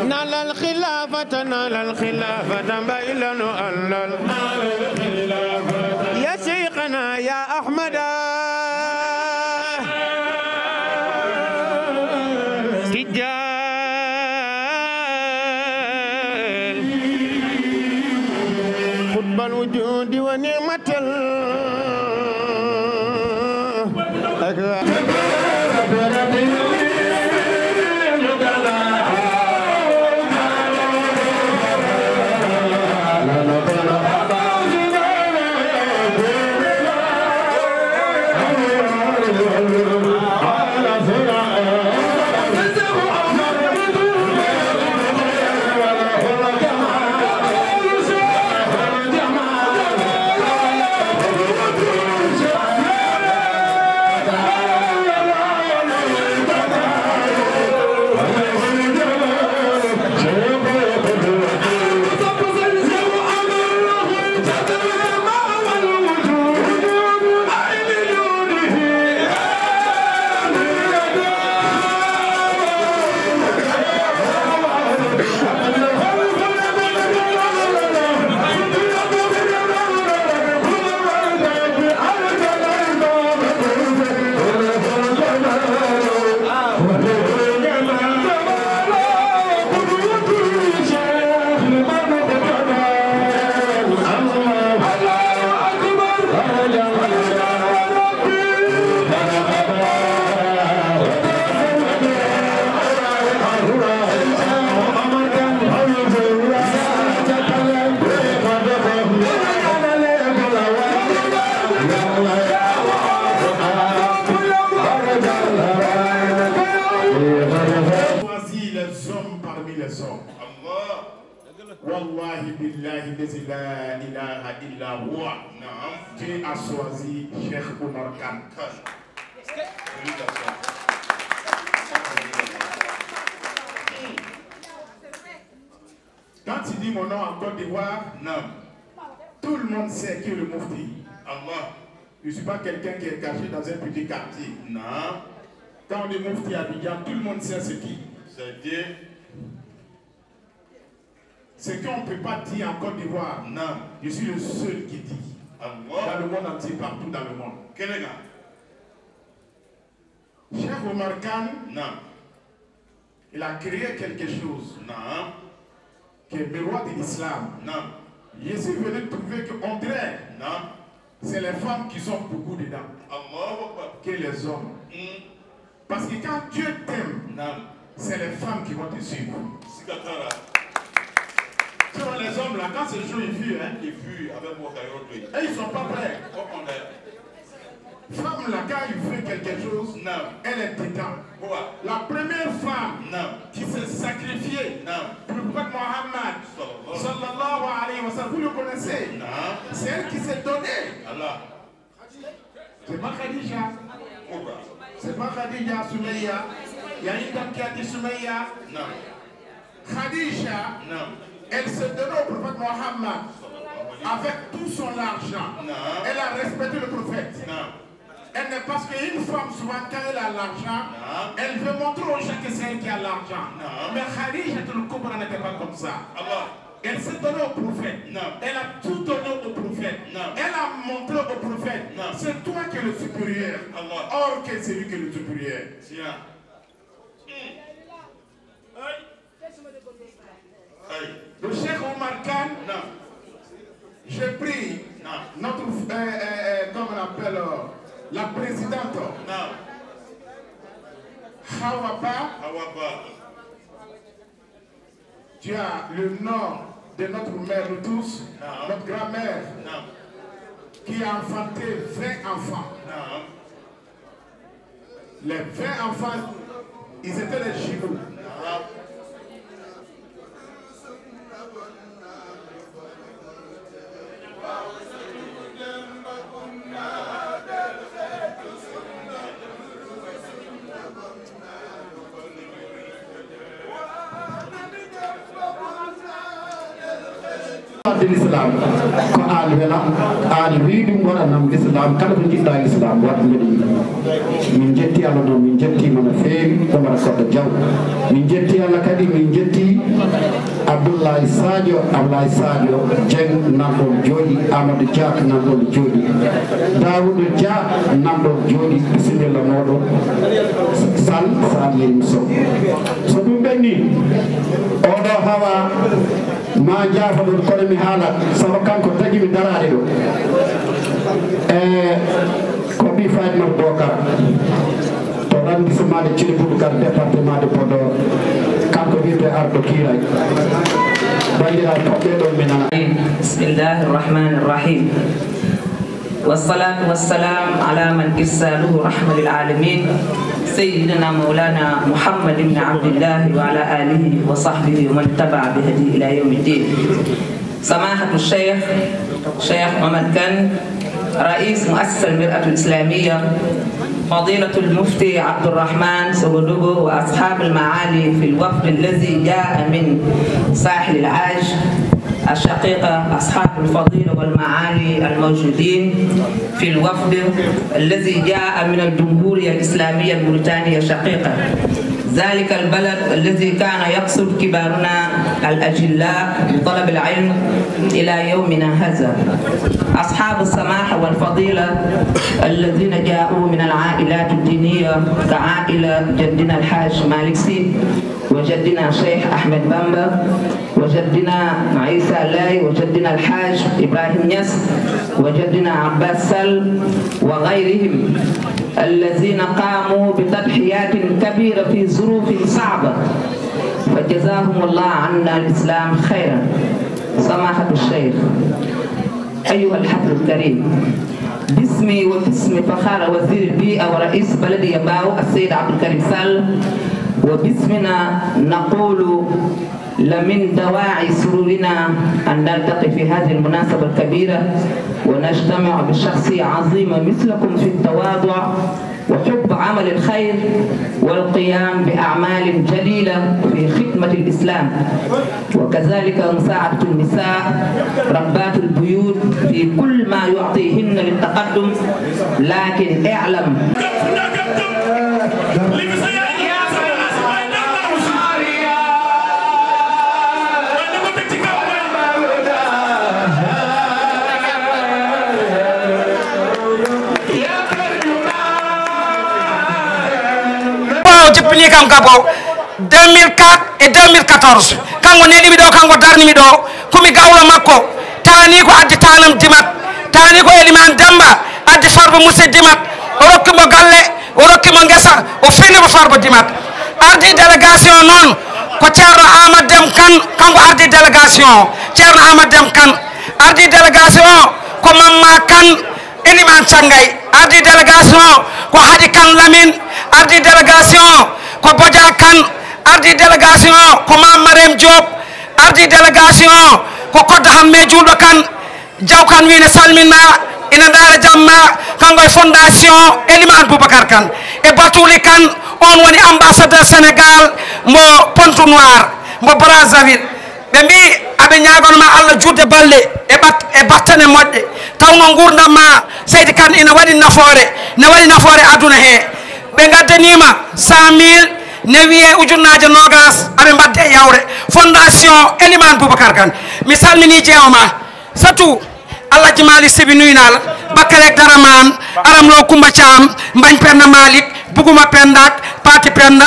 Speaker 12: Nalal xilaafata nalal xilaafata mbay lanu àndal. Ya seyxana ya
Speaker 11: Côte d'Ivoire, non. Tout le monde sait qui est le Mufti. Allah. Je ne suis pas quelqu'un qui est caché dans un petit quartier. Non. Quand on dit Mufti Abidjan, tout le monde sait ce qui. C'est Dieu. Ce qu'on ne peut pas dire en Côte d'Ivoire. Non. Je suis le seul qui dit. Dans le monde entier, partout dans le monde. Quel est Cheikh Omar Khan, non. Il a créé quelque chose. Non. Qui est le roi de l'islam. Suis venu trouver dirait. Non. C'est les femmes qui sont beaucoup dedans. Que les hommes. Parce que quand Dieu t'aime, c'est les femmes qui vont te suivre. Tu vois, les hommes là, quand ce jour ils fuient, hein, ils fuient avec moi Et ils ne sont pas prêts. Femme là, quand il fait quelque chose, elle est dedans. La première femme qui s'est sacrifiée pour le prophète Mohammed, sallallahu alayhi wa sallam, vous le connaissez? C'est elle qui s'est donnée. C'est pas Khadija. C'est pas Khadija Soumeya. Il y a une dame qui a dit Soumeya. Khadija, elle s'est donnée au prophète Mohammed avec tout son argent. Elle a respecté le prophète. Elle n'est parce qu'une femme, souvent, quand elle a l'argent, elle veut montrer aux gens que c'est elle qui a l'argent. Mais Khadija, le Kubra n'était pas comme ça. Elle s'est donnée au prophète. Elle a tout donné au prophète. Elle a montré au prophète. C'est toi qui es le supérieur. Or que c'est lui qui est le supérieur. Le Cheikh Omar Khan, j'ai pris notre, euh, euh, euh, comme on appelle, euh, la présidente, Hawaba. Tu as le nom de notre mère, nous tous, notre grand-mère, qui a enfanté 20 enfants. Les 20 enfants, ils étaient les
Speaker 13: wadde l'islam ko an wela an wi ɗum waɗanam islam. Kala ko jiɗɗa islam wat mbeɗa min jetti allah noon min jettima no feewi omara koddo diaw min jetti allah kadi min jetti abdoullahi sadio ablaye sadio dieng nanɗon jooɗi amadou diak nanɗon jooɗi dawoudou dia nanɗon jooɗi bisimilla moɗon sal sal yerim sow so ɗum ɓenni oɗo hawa ma jaafa ɗon kono mi
Speaker 14: بسم الله الرحمن الرحيم. والصلاة والسلام على من إرساله رحمة للعالمين. سيدنا مولانا محمد بن عبد الله وعلى آله وصحبه ومن تبع بهدي إلى يوم الدين. سماحة الشيخ شيخ محمد كان رئيس مؤسسة المرأة الإسلامية فضيلة المفتي عبد الرحمن سودوغو وأصحاب المعالي في الوفد الذي جاء من ساحل العاج الشقيقة أصحاب الفضيلة والمعالي الموجودين في الوفد الذي جاء من الجمهورية الإسلامية البريطانية الشقيقة ذلك البلد الذي كان يقصد كبارنا الأجلاء بطلب العلم إلى يومنا هذا. أصحاب السماحة والفضيلة الذين جاءوا من العائلات الدينية كعائلة جدنا الحاج مالك سيد وجدنا شيخ أحمد بامبا وجدنا عيسى لاي وجدنا الحاج إبراهيم يس وجدنا عباس سل وغيرهم الذين قاموا بتضحيات كبيرة في ظروف صعبة. فجزاهم الله عنا الإسلام خيرا. سماحة الشيخ. أيها الحفل الكريم. باسمي وباسم فخار وزير البيئة ورئيس بلد يباو السيد عبد الكريم سال. وباسمنا نقول لمن دواعي سرورنا أن نلتقي في هذه المناسبة الكبيرة ونجتمع بشخصية عظيمة مثلكم في التواضع وحب عمل الخير والقيام بأعمال جليلة في خدمة الإسلام. وكذلك مساعدة النساء ربات البيوت في كل ما يعطيهن للتقدم لكن اعلم
Speaker 15: appli kam gabo 2004 e 2014 kanko neɗimi ɗo kanko darnimi ɗo. Komi gawlo makko. Tani ko addi tanam dimat. Tani ko eliman demba addi farba musse dimat. O rokkimo galle o rokkimo guesa o finimo farba dimat. Ardi délégation noon ko ceerno amad dem kan kanko ardi délégation. Ceerno amad dem kan ardi délégation ko mamma kane iniman canggay ardi délégation ko haadi kan lamin. Ardi délégation ko bodia kan ardi délégation ko mamarem diop. Ardi délégation ko kodda hamme juuɗo kan jaw kan wine salminma ina daara jamma. Kanko e fondation eliman boubacar kane e batuli kane on woni ambassadeur sénégal mo pontu noir mo brazzaville. ɓe mbi aɓe ñagonoma allah jurde balle e ɓat e battane moƴƴe. Tawno gurdam ma seydi kane ina waɗi nafoore ne waɗi nafoore aduna he. Ɓe gaddanima cent mille ne wiye ujunnaje nogas aɓe mbadde e yawre. Fondation eliman boubacar kane. Mi salmini jeewa ma. Surtout alhaji malik sibi nuynal bakkale daraman aramlo coumba thiam mbañ penda malik buguma pendak pati penda.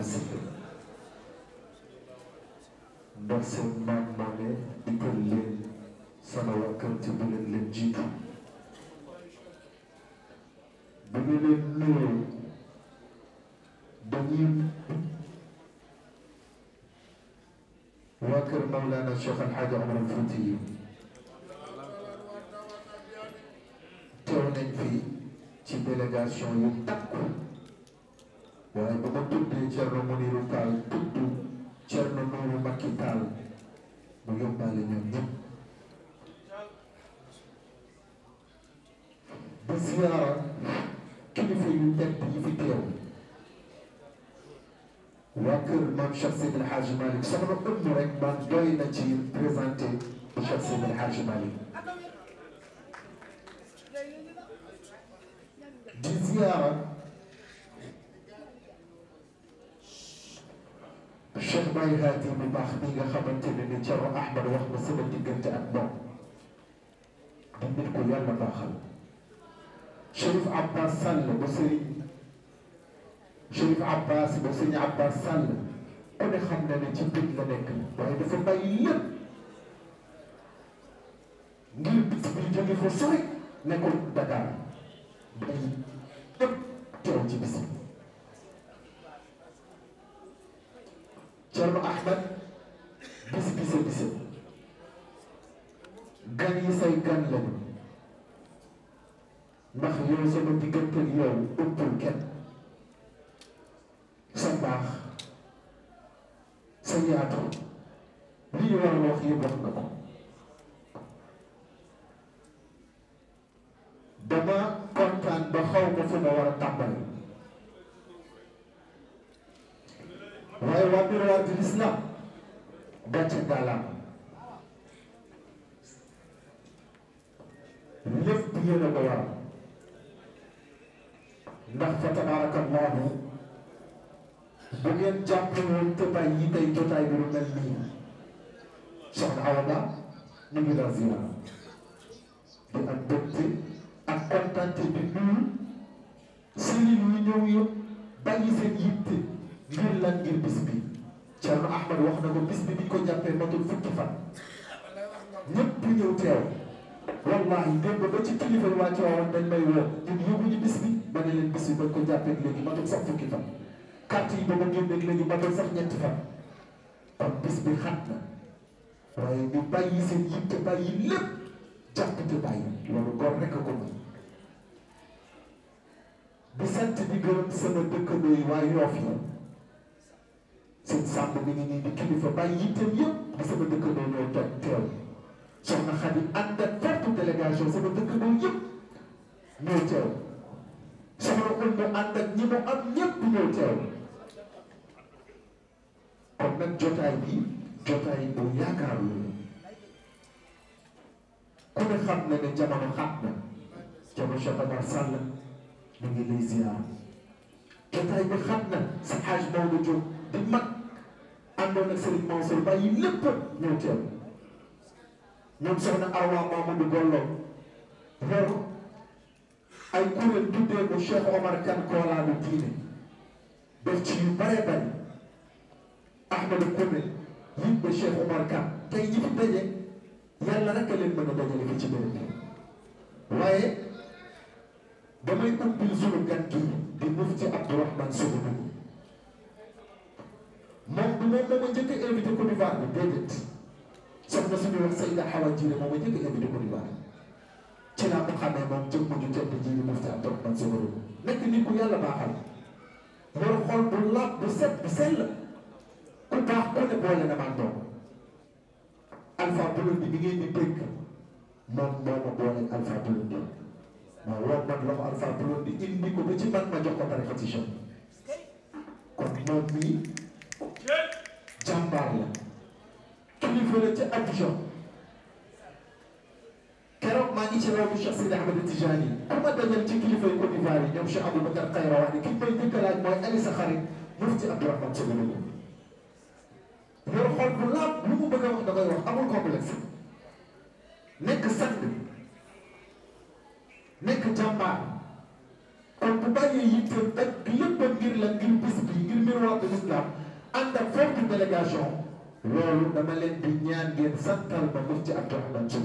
Speaker 16: Wa sallam ndax seen maam maame di kër leen sama waa kër te bu leen leen jiitu. bu ñu leen nuyoo dañuy waa kër Mawlana Cheikh El Hadj Omar Fouti yi teew nañ fi ci délégation yu waaye ba ma tuddee Thierno Mounirou Tall tudd Thierno Nourou Macky Tall mu yóbbaale ñoom ñëpp di ziyaara kilifa yu tedd yi fi teew waa kër maam Cheikh ziyaara Baye Hadi bu baax mi nga xamante ne ni Thierno Ahmad wax na sama diggante ak moom. di nit ko yàlla baaxal. Chérif Abbas Sall ba Serigne Chérif Abbas ba Serigne Abbas Sall ku ne xam na ne ci bit la nekk. waaye dafa bàyyi lépp. ngir bis bi jóge fa sori. nekkul Dakar. bàyyi lépp teew ci bis bi Thierno Ahmed bis bisa bisa gan yi say gan lañu ndax yow sama diggante yow ëppul kenn. Sa mbaax sa yaatu li ñu war wax yëpp wax nga ko. Dama kontaan ba xaw ma fu war a tàmbali waaye waa miroir de l'islam gàcce gàllaam lépp yéen a ko waral. Ndax fa tabarakallahu bu ngeen jàppee woon te bàyyi yi tey jotaay bi lu mel nii soxna Awa Ba ñu ngi la ziyaar di bi nuyu. Sëriñ yi ñëw yëpp bàyyi seen yitte. Ngir lan ngir bis bi Thierno Ahmad wax na ko bis bi biñ ko jàppee matul fukki fan. Ñëpp ñëw teew. Wallahi démb ba ci kilifa waa Tiwaawan dañ may woo. Ñun yóbbuñu bis bi ba ne leen bis bi bañ ko jàppee léegi matul sax fukki fan. Carte yi ba ma génneeg léegi matul sax ñetti fan. Kon bis bi xat na. Waaye ñu bàyyi seen yitte bàyyi lépp. Jàpp te bàyyi. Loolu góor ko mën. Di sant di sama dëkkandoo yi Yoof yi. Seen sàmm mi ngi nii di kilifa bàyyi yitteem yëpp di sama dëkkandoo ñoo toog teew soxna Xadi ànd ak forte délégation sama dëkkandoo yëpp ñoo teew soxna Oumou ànd ak ñi mu am ñëpp ñoo teew kon nag jotaay bi jotaay bu yaakaar loolu ku ne xam na ne jamono xat na jamono Cheikh Omar Sall mu ngi lay ziar jotaay bi xat na sa xaaj Maodo Diop di mag àndoon ak Serigne Mansour bàyyi lépp ñëw teew. Ñoom soxna Awa Mamadou Gollo yor ay kuréel tuddee ko Cheikh Omar Kane koolaanu diine. Def ci yu bare bari. Ahmadou Koumé yit ba Cheikh Omar Kane. Tey ñi fi daje yàlla rek a leen mën a dajale fi ci béréb bi. Waaye damay ubbil sunu gan gi di mufti Abdourahmane Sow moom du moom moo ma njëkk a invité Côte d'Ivoire bi déedéet. Soxna suñu wax Seyda Hawa Diine moom ma njëkk a invité Côte d'Ivoire. Ci laa ko xamee moom jëm ju tedd ji di mufti Abdourahmane Sow nekk nit ku yàlla baaxal. Yor xol bu laab bu set bu sell. Ku baax ku ne boole na maa doom Alpha bulundi bi ngeen di dégg moom moo ma boole Alpha bulundi ma woo man loxo Alpha Blondy indi ko ba ci man ma jox ko tarixa kon moom mii jàmbaar la kilifa la ca Abidjan keroog maa ngi ci rawu Cheikh Sidi Ahmed Tijani ku ma dajal ci kilifa yi Côte d'Ivoire yi ñoom Cheikh Aboubacar Kayrawaani ki may njëkk a laaj mooy Ali sa xarit mufti Abdourahmane Sow yor xol bu laab lu mu bëgg a wax da koy wax amul complexe nekk sang nekk jàmbaar kon bu bàyyee yitteem ak léppam ngir la ngir bis bi ngir miroir de l'islam ànd ak forte délégation. Loolu dama leen di ñaan ngeen santal ma mufti Abdourahmane Sow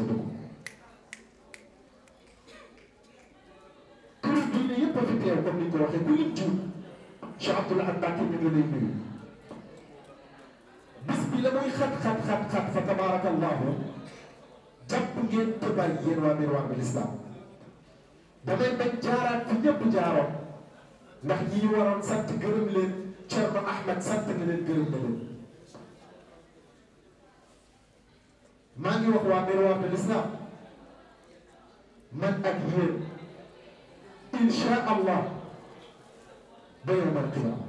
Speaker 16: kuréel diine yëpp a fi teew comme ni ñu ko waxee ku lim juum Cheikh Abdoulaye Mbacke ñu ngi lay nuyu. Bis bi la muy xat xat xat xat fa tabarakallahu jàpp ngeen tëbal yéen waa miroir de l'islam. Damay bañ jaaraat fi ñëpp jaaroon. Ndax ñi waroon sant gërëm leen. Wax waa miroir de l'islam man ak yéen incha allah ba yawmal qiyaama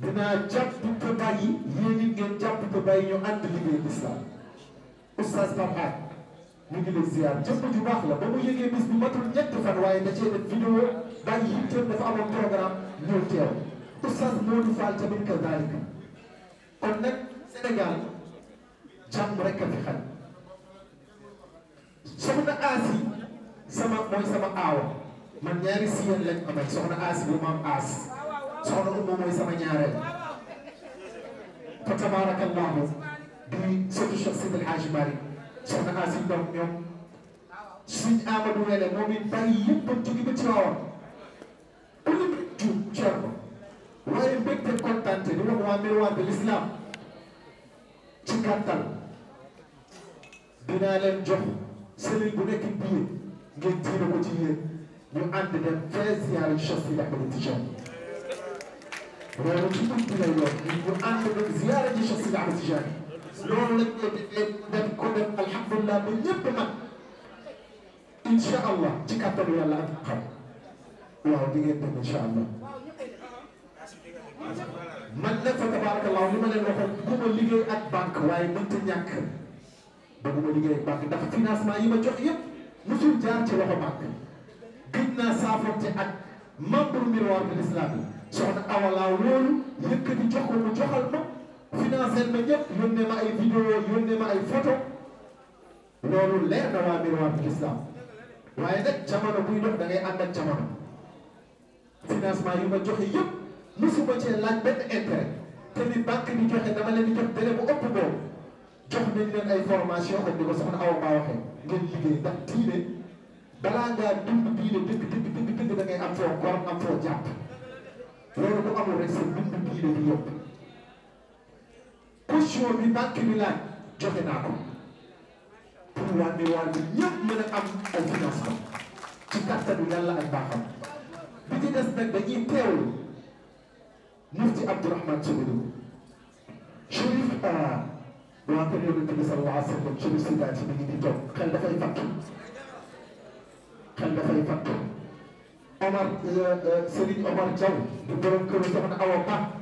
Speaker 16: dinaa jàpp te bàyyi yéen it ngeen jàpp te bàyyi ñu ànd liggéey l'islam oustaz Pape ñu ngi lay ziar. Jëmm ju baax la. Ba mu yëgee bis bi matul ñetti fan waaye da cee def vidéo bàyyi yitteem dafa amoon programme ñëw teew. Oustaz Modou Fall tamit kazaalika kon nag Sénégal jàmm rek a fi xaj. Soxna Asi sama mooy sama aawa. Man ñaari siyeen lañ amal. Soxna Asi bu maam As. Soxna Umu mooy sama ñaareel. Fa tabarakallahu di surtout Cheikh Sidi El Hadji Malick. Soxna Asi doom ñoom suñ Amadou Wele moom it bàyyi yëpp a jóge ba ci waawoon ku lim juum Thierno waaye mbégte kontante di wax waa miroir de l'islam ci gàttal dinaa leen jox sëriñ bu nekk biir ngeen tiire ko ci yéen. Ñu ànd dem fee ziyaare Cheikh Sidi Ahmed Tidiane loolu ci bi lay doon ñu ànd dem ziyaare ji Cheikh Sidi Ahmed Tidiane loolu lañ leen dem ko dem alhamdulilah ba ñëpp mag incha ci kàttanu yàlla ak xam. Waaw di ngeen dem incha allah. Man nag li ma leen waxoon bëgguma liggéey ak banque waaye mënta ñàkk. Bëgguma liggéey ak banque ndax financement yi ma jox yëpp musul jaar ci loxo banque. Gëj naa saafonte ak membre miroir de l'islam yi. Soxna awalaaw loolu yëkkati jox ko mu joxal ma financé ma ñëpp yónnee ma ay vidéo yónnee ma ay photo. Loolu leer na waa miroir de l'islam waaye nag jamono buy dox da ngay ànd ak jamono. Financement yi ma joxe yëpp musuma cee laaj benn intérêt. Te ni banque bi joxe dama leen di jox délai bu ëpp boobu. Jox nañ leen ay formation ak ni ko soxna Awa Ba waxee. Ngeen liggéey ndax diine balaa ngaa dund diine dëgg dëgg dëgg dëgg da ngay am foo gor am foo jàpp. Loolu bu amul rek sa dund diine bi yëpp caution bi banque bi laaj joxe naa ko pour miroir bi ñëpp mën a am ay financement ci kattanu yàlla ak baaxam bi ci des nag dañuy teewlu mufti Abdourahmane Sow Chérif waa kër yonent bi sallallahu alayhi wa sallam Chérif Sidaati mi ngi di toog xel dafay fattu xel dafay fattu Omar Serigne Omar Diaw di borom këru soxna Awa Ba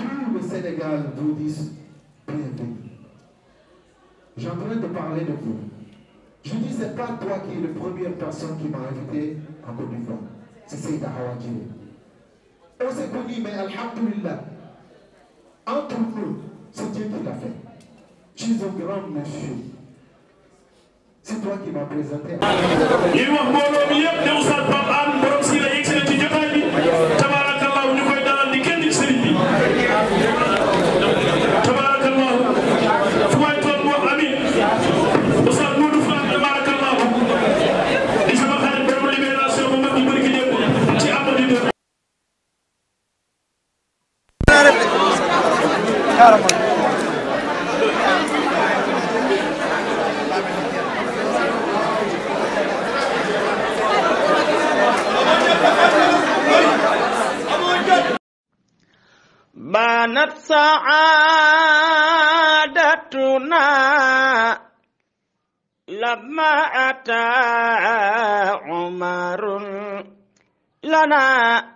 Speaker 16: tout le Sénégal vous dit bienvenue. J'ai en train de parler de vous. Je dis c'est pas toi qui es la première personne qui m'a invité en Côte d'Ivoire. C'est Seyda Hawa Djiri on s'est connus mais alhamdulillah entre nous c'est Dieu qui l'a fait. Tu es un grand monsieur c'est toi qui m'as présenté
Speaker 1: أتى عمر لنا